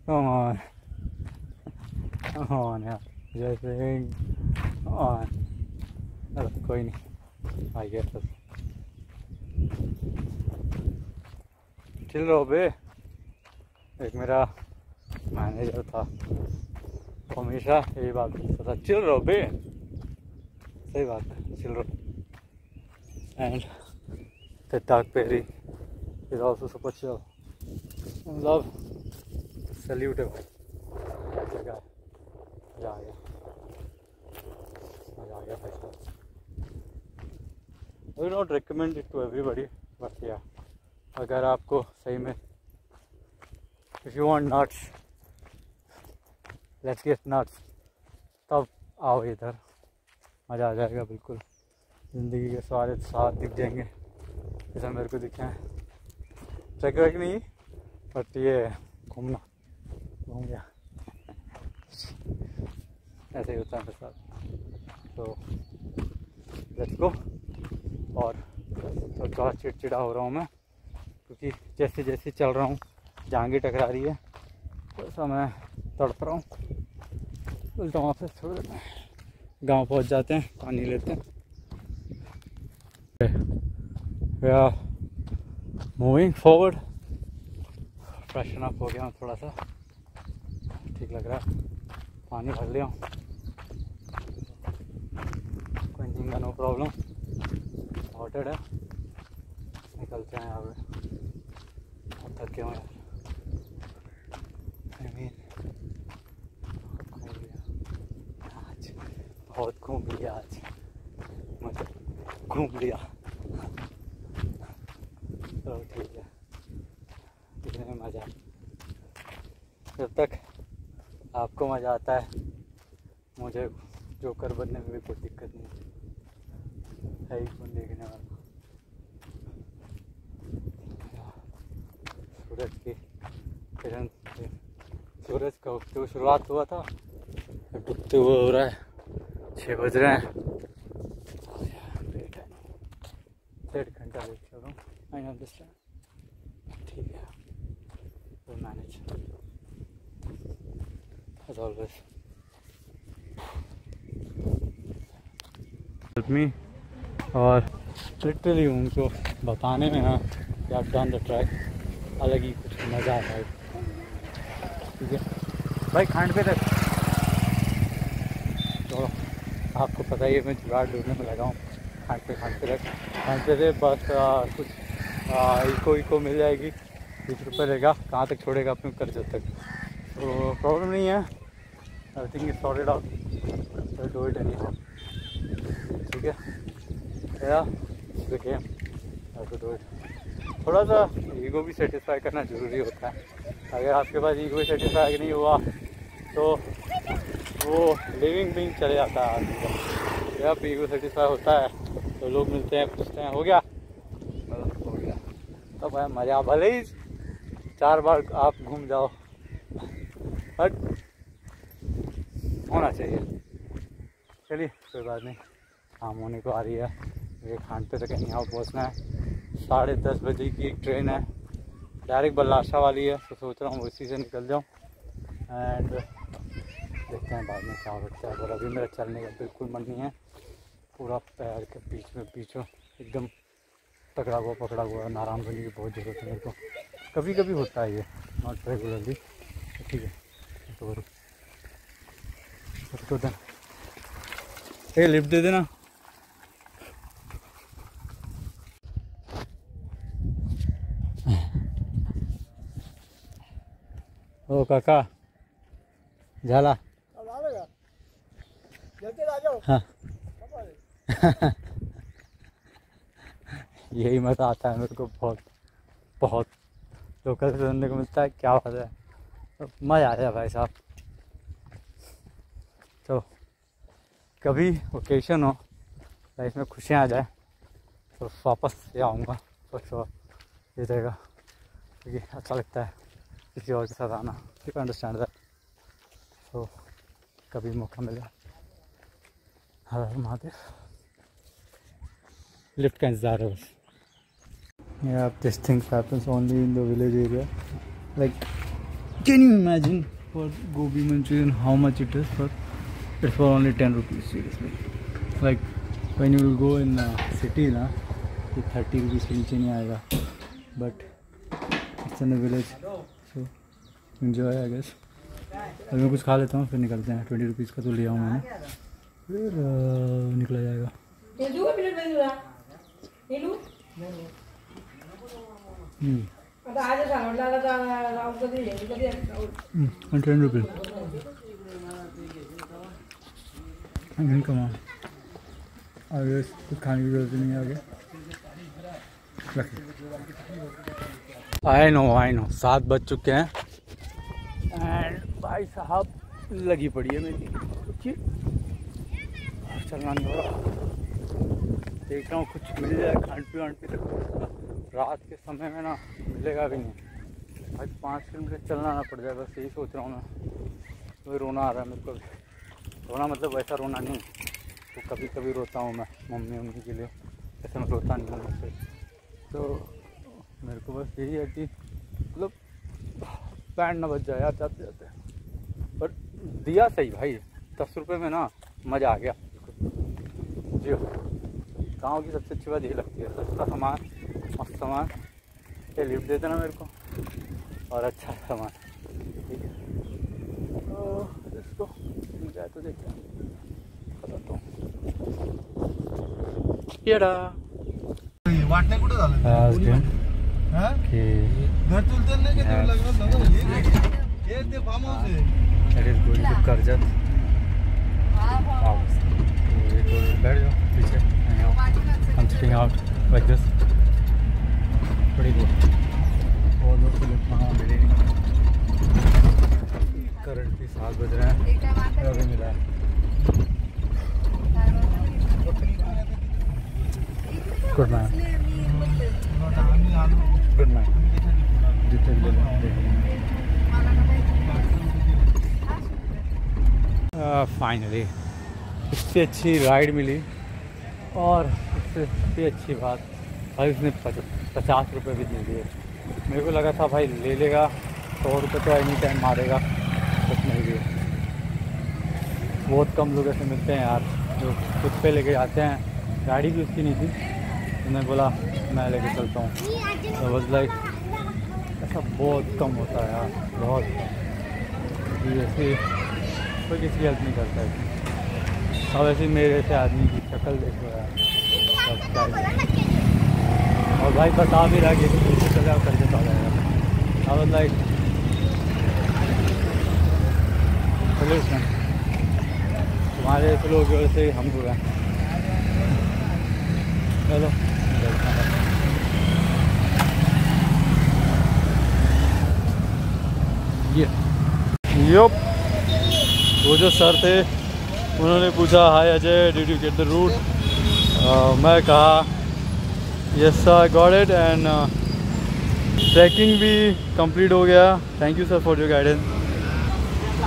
on. On यार जैसे on. चलो कोई नहीं आ गया बस चिल रहो बे एक मेरा मैनेजर था हमेशा यही बात करता था चिल रहो बे सही बात है चिल रहो and is also super chill. Love, salute. है भाई जगह मज़ा आ गया मज़ा आ गया I will not recommend it to everybody, but yeah, अगर आपको सही में if you want nuts, let's get nuts, तब आओ इधर। मज़ा आ जाएगा बिल्कुल। ज़िंदगी के सारे साथ दिख जाएँगे। जैसा मेरे को दिखे हैं। ट्रैक वैक नहीं बट ये घूमना। घूम गया। ऐसे ही होता है मेरे साथ। तो लेट्स गो और तो थोड़ा चिड़चिड़ा हो रहा हूँ मैं, क्योंकि जैसे जैसे चल रहा हूँ, जांगी टकरा रही है। वैसा मैं तड़प रहा हूँ। उल्टा हूँ वापस थोड़ी देर में गाँव पहुँच जाते हैं, पानी लेते हैं। Moving forward फ्रेशन अप हो गया हूँ थोड़ा सा। ठीक लग रहा है। पानी भर लिया हूँ। का नो प्रॉब्लम सॉर्टेड है. निकलते हैं यहाँ पे बहुत थके हुए आई मीन आज बहुत घूम लिया आज. मतलब घूम लिया. चलो ठीक है. दिखने में मज़ा. जब तक आपको मज़ा आता है, मुझे जोकर बनने में भी कोई दिक्कत नहीं है कौन देखने वाला सूरज के किरण से सूरज का उगते हुए शुरुआत हुआ था। डूबते हुए हो रहा है। छः बज रहे हैं। डेढ़ घंटा वेट कर रहा हूँ। आई ठीक है। वो मैनेज ऑलवेज हेल्प मी और लिटरली उनको बताने में ना कि आप डन द ट्रैक अलग ही कुछ मज़ा आता है। ठीक है? भाई खांड पे रख। आपको पता ही है, मैं जुगाड़ ढूँढने में लगा हूँ। खाते खाते रख। पे से बस कुछ इको इको मिल जाएगी। बीस रुपये रहेगा। कहाँ तक छोड़ेगा अपने कर्ज तक? तो प्रॉब्लम नहीं है। I think is sorted out do it any ठीक है? देखिए डू इट थोड़ा सा ईगो भी सेटिस्फाई करना ज़रूरी होता है। अगर आपके पास ईगो सेटिस्फाई नहीं हुआ तो वो लिविंग बींग चले जाता है आदमी का। जब ईगो सेटिस्फाई होता है तो लोग मिलते हैं, पूछते हैं, हो गया? हो गया। तब भाई, मज़ा भले ही चार बार आप घूम जाओ, बट होना चाहिए। चलिए, कोई बात नहीं। शाम होने को आ रही है। खान पे तक यहाँ पहुँचना है। साढ़े दस बजे की एक ट्रेन है। डायरेक्ट बल्लाशा वाली है तो सोच रहा हूँ उसी से निकल जाऊँ। एंड देखते हैं बाद में क्या होता है। और अभी मेरा चलने का बिल्कुल मन नहीं है। पूरा पैर के बीच में पीछे एकदम तगड़ा हुआ पकड़ा हुआ नाराम करने की बहुत ज़रूरत है मेरे को। कभी कभी होता है ये। नॉट रेगुलरली ठीक है। तो तो लिफ्ट दे देना। काका? झाला? यही मज़ा आता है मेरे को बहुत बहुत। लोकल से सुनने को मिलता है, क्या बात है। मज़ा आ जाए भाई साहब। तो कभी ओकेशन हो लाइफ में खुशियाँ आ जाए तो वापस से आऊँगा फॉर श्योर ये रहेगा क्योंकि अच्छा लगता है, किसी और के साथ आना। यू अंडरस्टैंड दैट सो कभी मौका मिला। हर महादेव। लिफ्ट का इंतज़ार है बस। ये आप this things happens only in the village area like can you imagine for gobhi Manchurian how much it is for it for only ten rupees seriously like when you will go in city ना ये thirty rupees के नीचे नहीं आएगा। But it's in the village enjoy, I guess. अभी मैं कुछ खा लेता हूँ फिर निकलते हैं। ट्वेंटी रुपीज़ का तो लिया हूँ मैंने। फिर निकला जाएगा। हम्म। टेन रुपीज़ इनकम आगे कुछ खाने की ज़रूरत नहीं है आगे। आई नो आई नो सात बज चुके हैं। एंड भाई साहब, लगी पड़ी है मेरी। चलना नहीं हो। रहा देख रहा हूँ, कुछ मिल जाए खान पी वान पी रात के समय में ना, मिलेगा भी नहीं। भाई, पाँच किलोमीटर चलना ना पड़ जाए, बस यही सोच रहा हूँ मैं। तो रोना आ रहा है मेरे को भी। रोना मतलब वैसा रोना नहीं। तो कभी कभी रोता हूँ मैं मम्मी मम्मी के लिए। ऐसे मैं रोता नहीं हूँ तो मेरे को बस यही है कि मतलब बैंड ना बच जाए यार जाते जाते। पर दिया सही भाई दस रुपये में ना मज़ा आ गया। जी गाँव की सबसे अच्छी बात यही लगती है सस्ता सामान मस्त सामान। ये लिफ्ट दे देना मेरे को और अच्छा सामान। ठीक है। तो इसको जाए तो देखते हैं बताता हूँ। येडा। वाटणे कुठं झालं? हा? कि घर चुलते नाही का Yes. ते लग्नात नव्हतं? हे farm that is going to Karjat. तो बैठ जाओ पीछे out like this. Pretty good. और दोस्तों लोग वहाँ मिले नहीं करंटली सात बज रहे हैं अभी मिला है good night good night finally इससे अच्छी राइड मिली और इससे भी अच्छी बात। भाई, उसने पचास रुपये भी दे दिए। मेरे को लगा था, भाई, ले लेगा, सौ रुपये तो एनी टाइम मारेगा, कुछ नहीं दिए बहुत कम लोग ऐसे मिलते हैं यार, जो खुद पे लेके जाते हैं। गाड़ी भी उसकी नहीं थी। उन्होंने बोला, मैं लेके चलता हूँ। तो बस लाइक ऐसा बहुत कम होता है यार, बहुत ऐसे कोई किसी की हेल्प नहीं करता है। अब ऐसे मेरे से आदमी की शक्ल देखो क्या ही। और भाई बता भी रहा कि पीछे चले आओ करके चला जाएगा अब लाइक सोल्यूशन तुम्हारे ऐसे लोग की वजह से हम लोग हैं। चलो। ये। वो जो सर थे, उन्होंने पूछा, hi Ajay did you get the route मैं कहा yes I got it and trekking भी कंप्लीट हो गया। Thank you sir for your guidance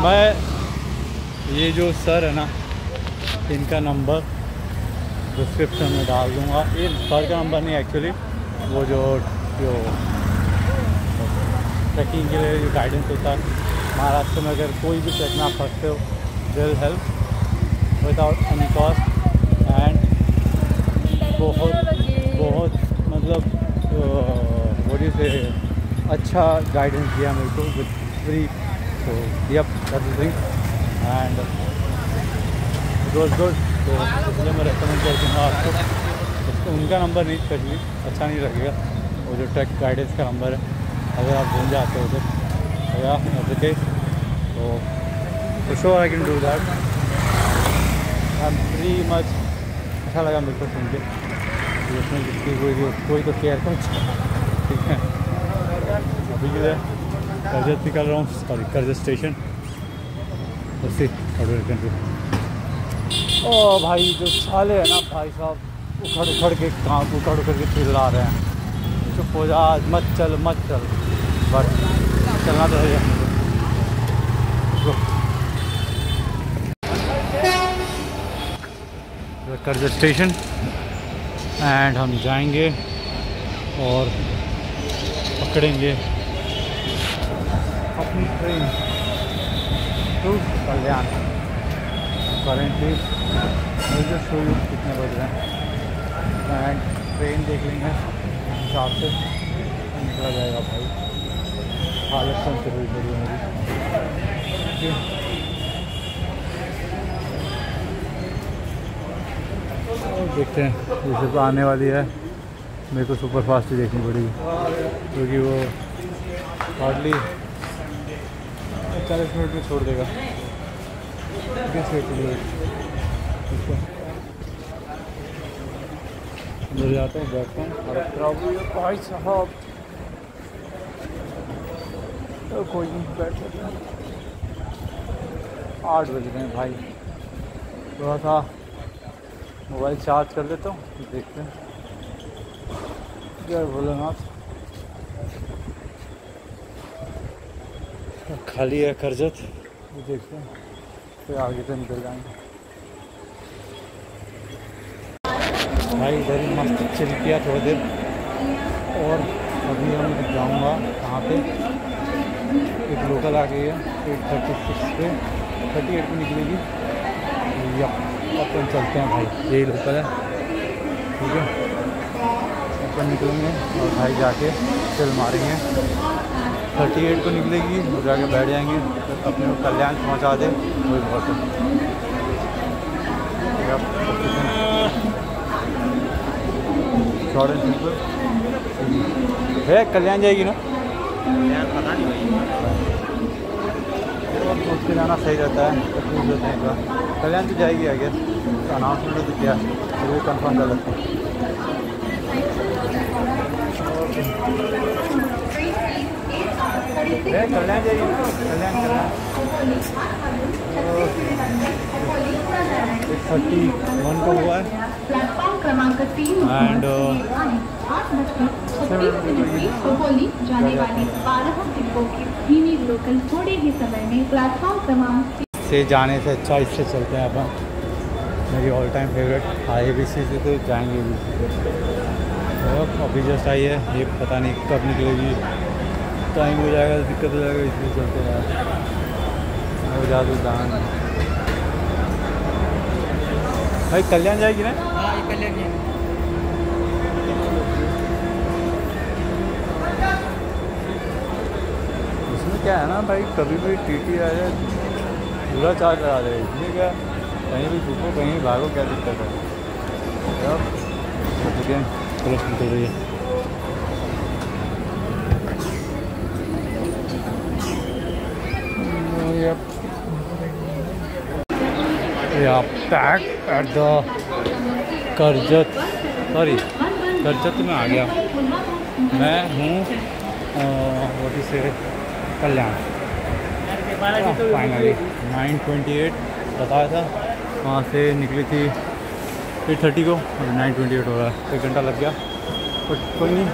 मैं, ये जो सर है ना, इनका नंबर डिस्क्रिप्शन में डाल दूँगा। ये का नंबर नहीं एक्चुअली वो जो जो ट्रैकिंग के लिए जो गाइडेंस होता है। महाराष्ट्र में अगर कोई भी ट्रैक में आप फंसते हो will help without any cost and बहुत बहुत मतलब वोडी से अच्छा गाइडेंस दिया मेरे को विद फ्री तो यप एंड वॉज़ गुड तो इसलिए मैं रेकमेंड कर दूँगा आपको। उनका नंबर नहीं स्पेशली अच्छा नहीं लगेगा। वो जो ट्रैक गाइडेंस का नंबर है, अगर आप घूम जाते हो तो। या तो तो so I can do that I am much अच्छा लगा मेरे को सुन के। उसमें किसी कोई कोई तो केयर कर ठीक है। अभी लिए करजत निकल रहा हूँ सॉरी करजत स्टेशन उसी ऑर्डर टू ओ भाई, जो साले हैं ना भाई साहब, उखड़ उखड़ के काम उखड़ उखड़ के चिल्ला रहे हैं। चुप हो जा मत चल मत चल। बस, चलना तो है। करजत स्टेशन। एंड हम जाएँगे और पकड़ेंगे अपनी train to Kalyan. Currently so you कितने बज रहे हैं? एंड ट्रेन देख लेंगे हिसाब से। निकला जाएगा भाई। हालत से हुई पड़ी मेरी। देखते हैं, जैसे तो आने वाली है। मेरे को सुपर फास्ट ही देखनी पड़ेगी। क्योंकि तो वो हार्डली चालीस मिनट में छोड़ देगा। है अंदर जाता हूँ। बैठता हूँ भाई साहब। तो कोई नहीं बैठ आठ बज रहे हैं भाई। थोड़ा सा मोबाइल चार्ज कर लेता हूँ देखते हैं। जय भोलेनाथ। खाली है करजत देखते हैं। फिर आगे से निकल जाएँगे। भाई, इधर ही मस्त चिल किया थोड़ी देर और अभी हम जाऊँगा कहाँ पे? एक लोकल आ गई है एट थर्टी सिक्स पे। थर्टी एट पे निकलेगी। या, अपन चलते हैं भाई। यही लोकल है। ठीक है? अपन निकलेंगे और भाई जाके चल मारेंगे। थर्टी एट को निकलेगी और जाके बैठ जाएँगे तो अपने को कल्याण पहुँचा दे वही बहुत है भैया कल्याण जाएगी ना? पता नहीं भाई। जाना सही रहता है का कल्याण तो जाएगी आगे तो अनाउंसमेंट तो क्या भी कंफर्म कर लेते हैं। कल्याण कल्याण थर्टी वन को हुआ है प्लेटफॉर्म क्रमांक तीन And, आठ बजकर छब्बीस मिनट में खोली जाने वाली बारह डिब्बों की धीमी लोकल थोड़े समय में प्लेटफॉर्म क्रमांक से जाने से अच्छा इससे चलते हैं अपन। मेरी all time favourite I B C से तो जाएँगे भी। और अभी जस्ट आई है ये पता नहीं कब निकलेगी। टाइम हो जाएगा तो दिक्कत हो जाएगा इसलिए चलते हैं यार। हो जाए तो दान। भाई कल्याण जाएगी ना? हाँ कल्याण इसमें क्या है ना भाई कभी भी टी टी आ जाए पूरा चार्ज लगा दे। इसमें क्या कहीं भी छुपो कहीं भी भागो क्या दिक्कत है? चलो निकल रही है। Yeah, back at the Karjat sorry Karjat में आ गया। मैं हूँ वोटी से Kalyan. Finally nine twenty eight बताया था वहाँ से निकली थी एट थर्टी को और नाइन ट्वेंटी एट हो रहा है एक घंटा लग गया। बट कोई नहीं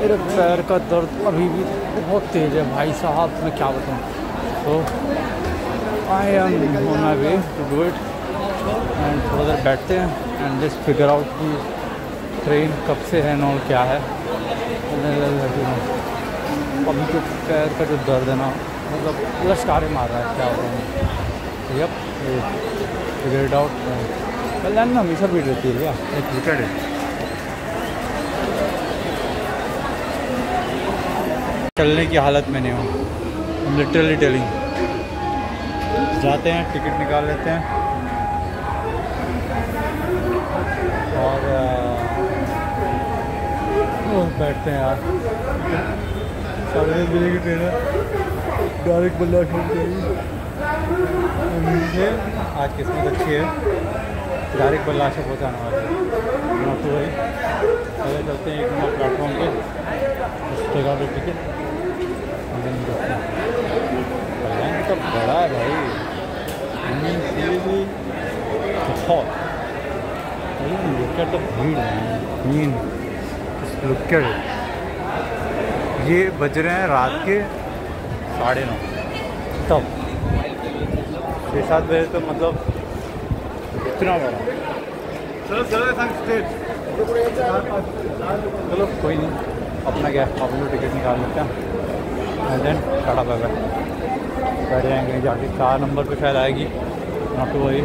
मेरे पैर का दर्द अभी भी बहुत तेज़ है भाई साहब मैं क्या बताऊँ। तो I am on my way to do it and थोड़ा देर बैठते हैं एंड जस्ट फिगर आउट कि ट्रेन कब से है और क्या है. अभी जो पैर का जो दर्द है ना मतलब लश्कारे मार रहा है क्या हो रहा है। Yup figure it out Kalyan में हमेशा भीड़ रहती है क्या? एक विकेट है चलने की हालत में नहीं हूँ. लिटरली टेलिंग जाते हैं, टिकट निकाल लेते हैं। और बैठते हैं यार। साढ़े दस बजे की ट्रेन है। डायरेक्ट बल्ला छोड़ जाएगी आज किस्मत अच्छी है। डायरेक्ट बल्लाशा पहुँचाने वाले हैं। वरी पहले चलते हैं एक नंबर प्लेटफॉर्म पे। उस जगह पे टिकट। then निकलते हैं। कल्याण भाई सीरियसली बहुत लुक एट द भीड़ मीन लुक एट ये बज रहे हैं रात के साढ़े नौ। तब। छः सात बजे तो मतलब इतना बड़ा। चलो चलो चलो कोई नहीं। अपना क्या? अपन लोग टिकट निकाल लेते हैं। And then tata bye bye बैठ जाएँगे जाके। चार नंबर पे शायद आएगी। टू वरी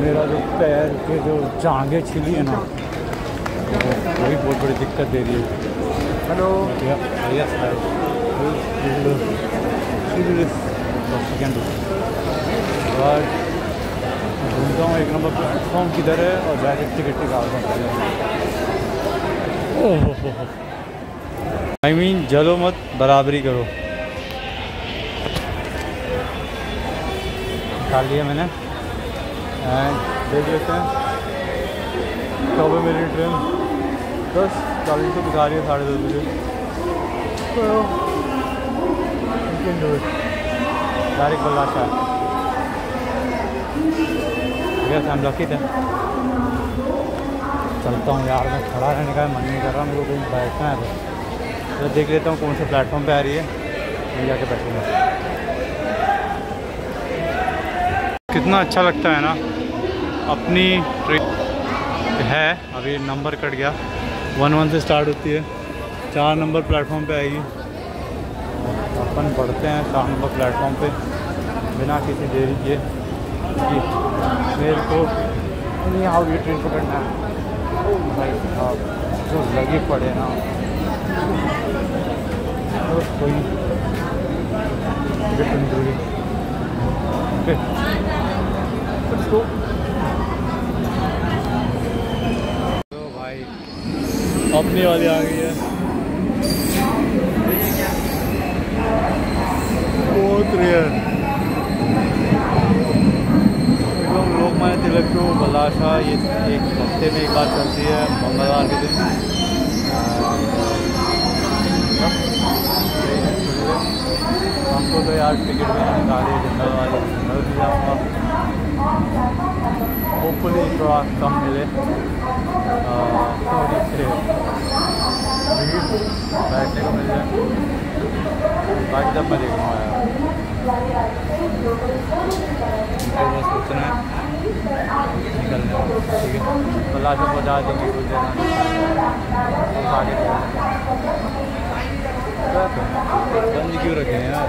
मेरा जो पैर के जो जांघें छिली है ना वो वही बहुत बड़ी दिक्कत दे रही है। हेलो। यस बट ढूंढता हूँ एक नंबर प्लेटफॉर्म किधर है और जाके टिकट निकालता हूँ। आई मीन जलो मत बराबरी करो। निकाल लिया मैंने। एंड देख लेते हैं। कब है मेरी ट्रेन दस चालीस तो दिखा रही है साढ़े दस बजे। कैन डू इट डायरेक्ट हम लकी थे। चलता हूँ यार, मैं खड़ा रहने का मन नहीं कर रहा, मेरे को कहीं बैठना है तो। तो देख लेता हूँ कौन से प्लेटफॉर्म पे आ रही है। वहीं जाके बैठूँगा। कितना अच्छा लगता है ना, अपनी ट्रेन है। अभी नंबर कट गया। वन वन से स्टार्ट होती है। चार नंबर प्लेटफॉर्म पे आएगी। अपन पढ़ते हैं चार नंबर प्लेटफॉर्म पे। बिना किसी देरी के। कि मेरे को नहीं आओ ये ट्रेन पकड़ना है। भाई साहब, जो लगे पड़े ना। कोई टिकट तो भाई, अपनी वाली आ गई है। बहुत रेयर लोकमान्य तिलक टू बलाशा, ये एक हफ़्ते में एक बार चलती है, मंगलवार के दिन। हमको तो यार टिकट नहीं निकाली जनरल वाले जनरल भी जाऊँगा होपफुली थोड़ा कम मिले थोड़ी से बैठने को मिल जाए बाकी तब मैं देखूँगा यार बस सोचना है। निकलने ठीक है। कल आज पहुँचा देंगे कुछ देर आगे बंद क्यों रखे हैं यार?